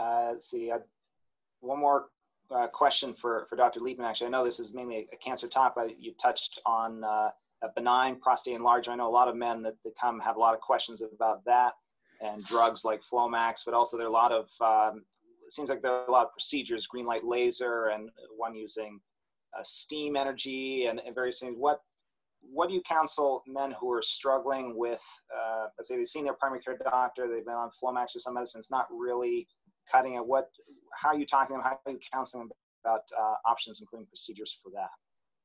Uh, let's see, I one more uh, question for, for Dr. Leapman. Actually, I know this is mainly a cancer talk, but you touched on uh, a benign prostate enlargement. I know a lot of men that, that come have a lot of questions about that and drugs like Flomax, but also there are a lot of, um, it seems like there are a lot of procedures, green light laser and one using uh, steam energy and, and various things. What, what do you counsel men who are struggling with, uh, let's say they've seen their primary care doctor, they've been on Flomax or some medicine, it's not really cutting it? What, how are you talking to them? How are you counseling them about uh, options, including procedures for that?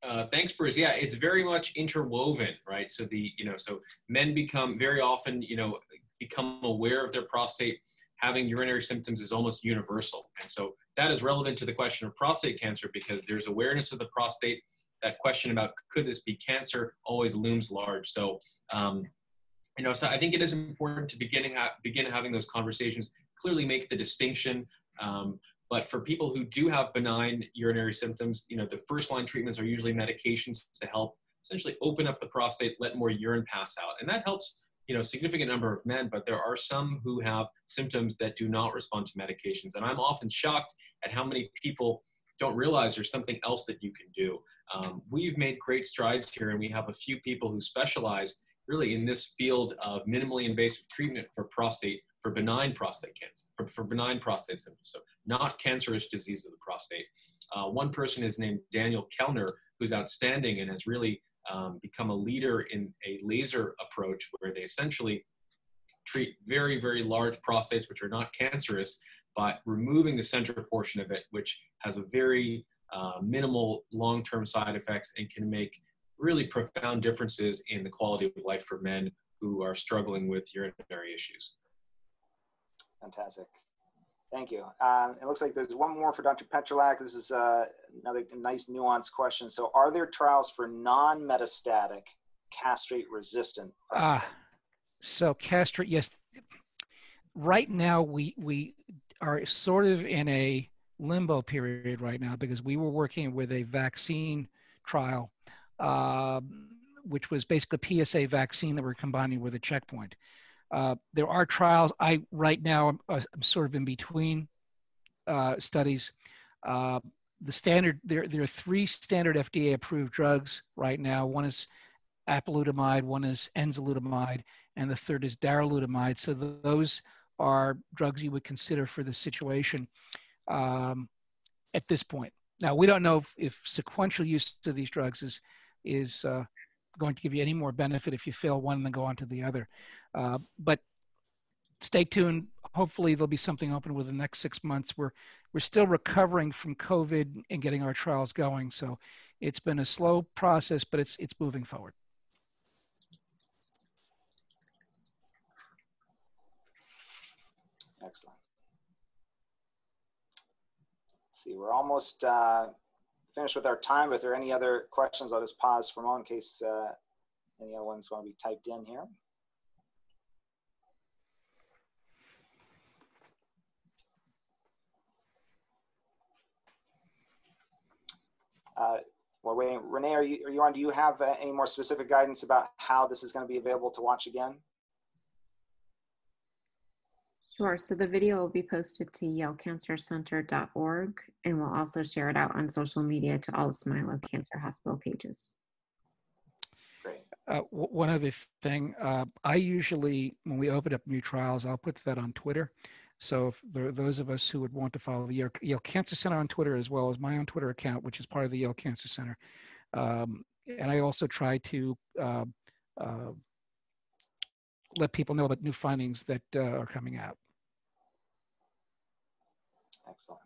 Uh, thanks, Bruce. Yeah, it's very much interwoven, right? So the you know, so men become very often you know become aware of their prostate. Having urinary symptoms is almost universal, and so that is relevant to the question of prostate cancer because there's awareness of the prostate. That question about could this be cancer always looms large. So, um, you know, so I think it is important to begin ha- begin having those conversations. Clearly, make the distinction. Um, but for people who do have benign urinary symptoms, you know, the first line treatments are usually medications to help essentially open up the prostate, let more urine pass out. And that helps, you know, significant number of men, but there are some who have symptoms that do not respond to medications. And I'm often shocked at how many people don't realize there's something else that you can do. Um, we've made great strides here, and we have a few people who specialize really in this field of minimally invasive treatment for prostate for benign prostate cancer, for, for benign prostate symptoms, so not cancerous disease of the prostate. Uh, one person is named Daniel Kellner, who's outstanding and has really um, become a leader in a laser approach where they essentially treat very, very large prostates, which are not cancerous, but removing the center portion of it, which has a very uh, minimal long-term side effects and can make really profound differences in the quality of life for men who are struggling with urinary issues. Fantastic. Thank you. Um, it looks like there's one more for Dr. Petrylak. This is uh, another nice nuanced question. So are there trials for non-metastatic castrate-resistant? Ah, so castrate, yes. Right now, we, we are sort of in a limbo period right now because we were working with a vaccine trial, uh, which was basically a PSA vaccine that we're combining with a checkpoint. Uh, there are trials. I right now I'm, uh, I'm sort of in between uh, studies. Uh, the standard there there are three standard FDA approved drugs right now. One is apalutamide, one is enzalutamide, and the third is darolutamide. So th- those are drugs you would consider for the situation um, at this point. Now we don't know if, if, sequential use of these drugs is is uh, going to give you any more benefit if you fail one and then go on to the other. Uh, but stay tuned. Hopefully there'll be something open within the next six months. We're we're still recovering from COVID and getting our trials going. So it's been a slow process, but it's it's moving forward. Excellent. Let's see, we're almost uh, finished with our time. If there are any other questions, I'll just pause for a moment in case uh, any other ones want to be typed in here. Well, wait, Renee, are you, are you on? Do you have uh, any more specific guidance about how this is going to be available to watch again? Sure. So the video will be posted to yalecancercenter.org and we'll also share it out on social media to all the Smilow Cancer Hospital pages. Great. Uh, one other thing, uh, I usually, when we open up new trials, I'll put that on Twitter. So those of us who would want to follow the Yale, Yale Cancer Center on Twitter, as well as my own Twitter account, which is part of the Yale Cancer Center. Um, and I also try to uh, uh let people know about new findings that uh, are coming out. Excellent.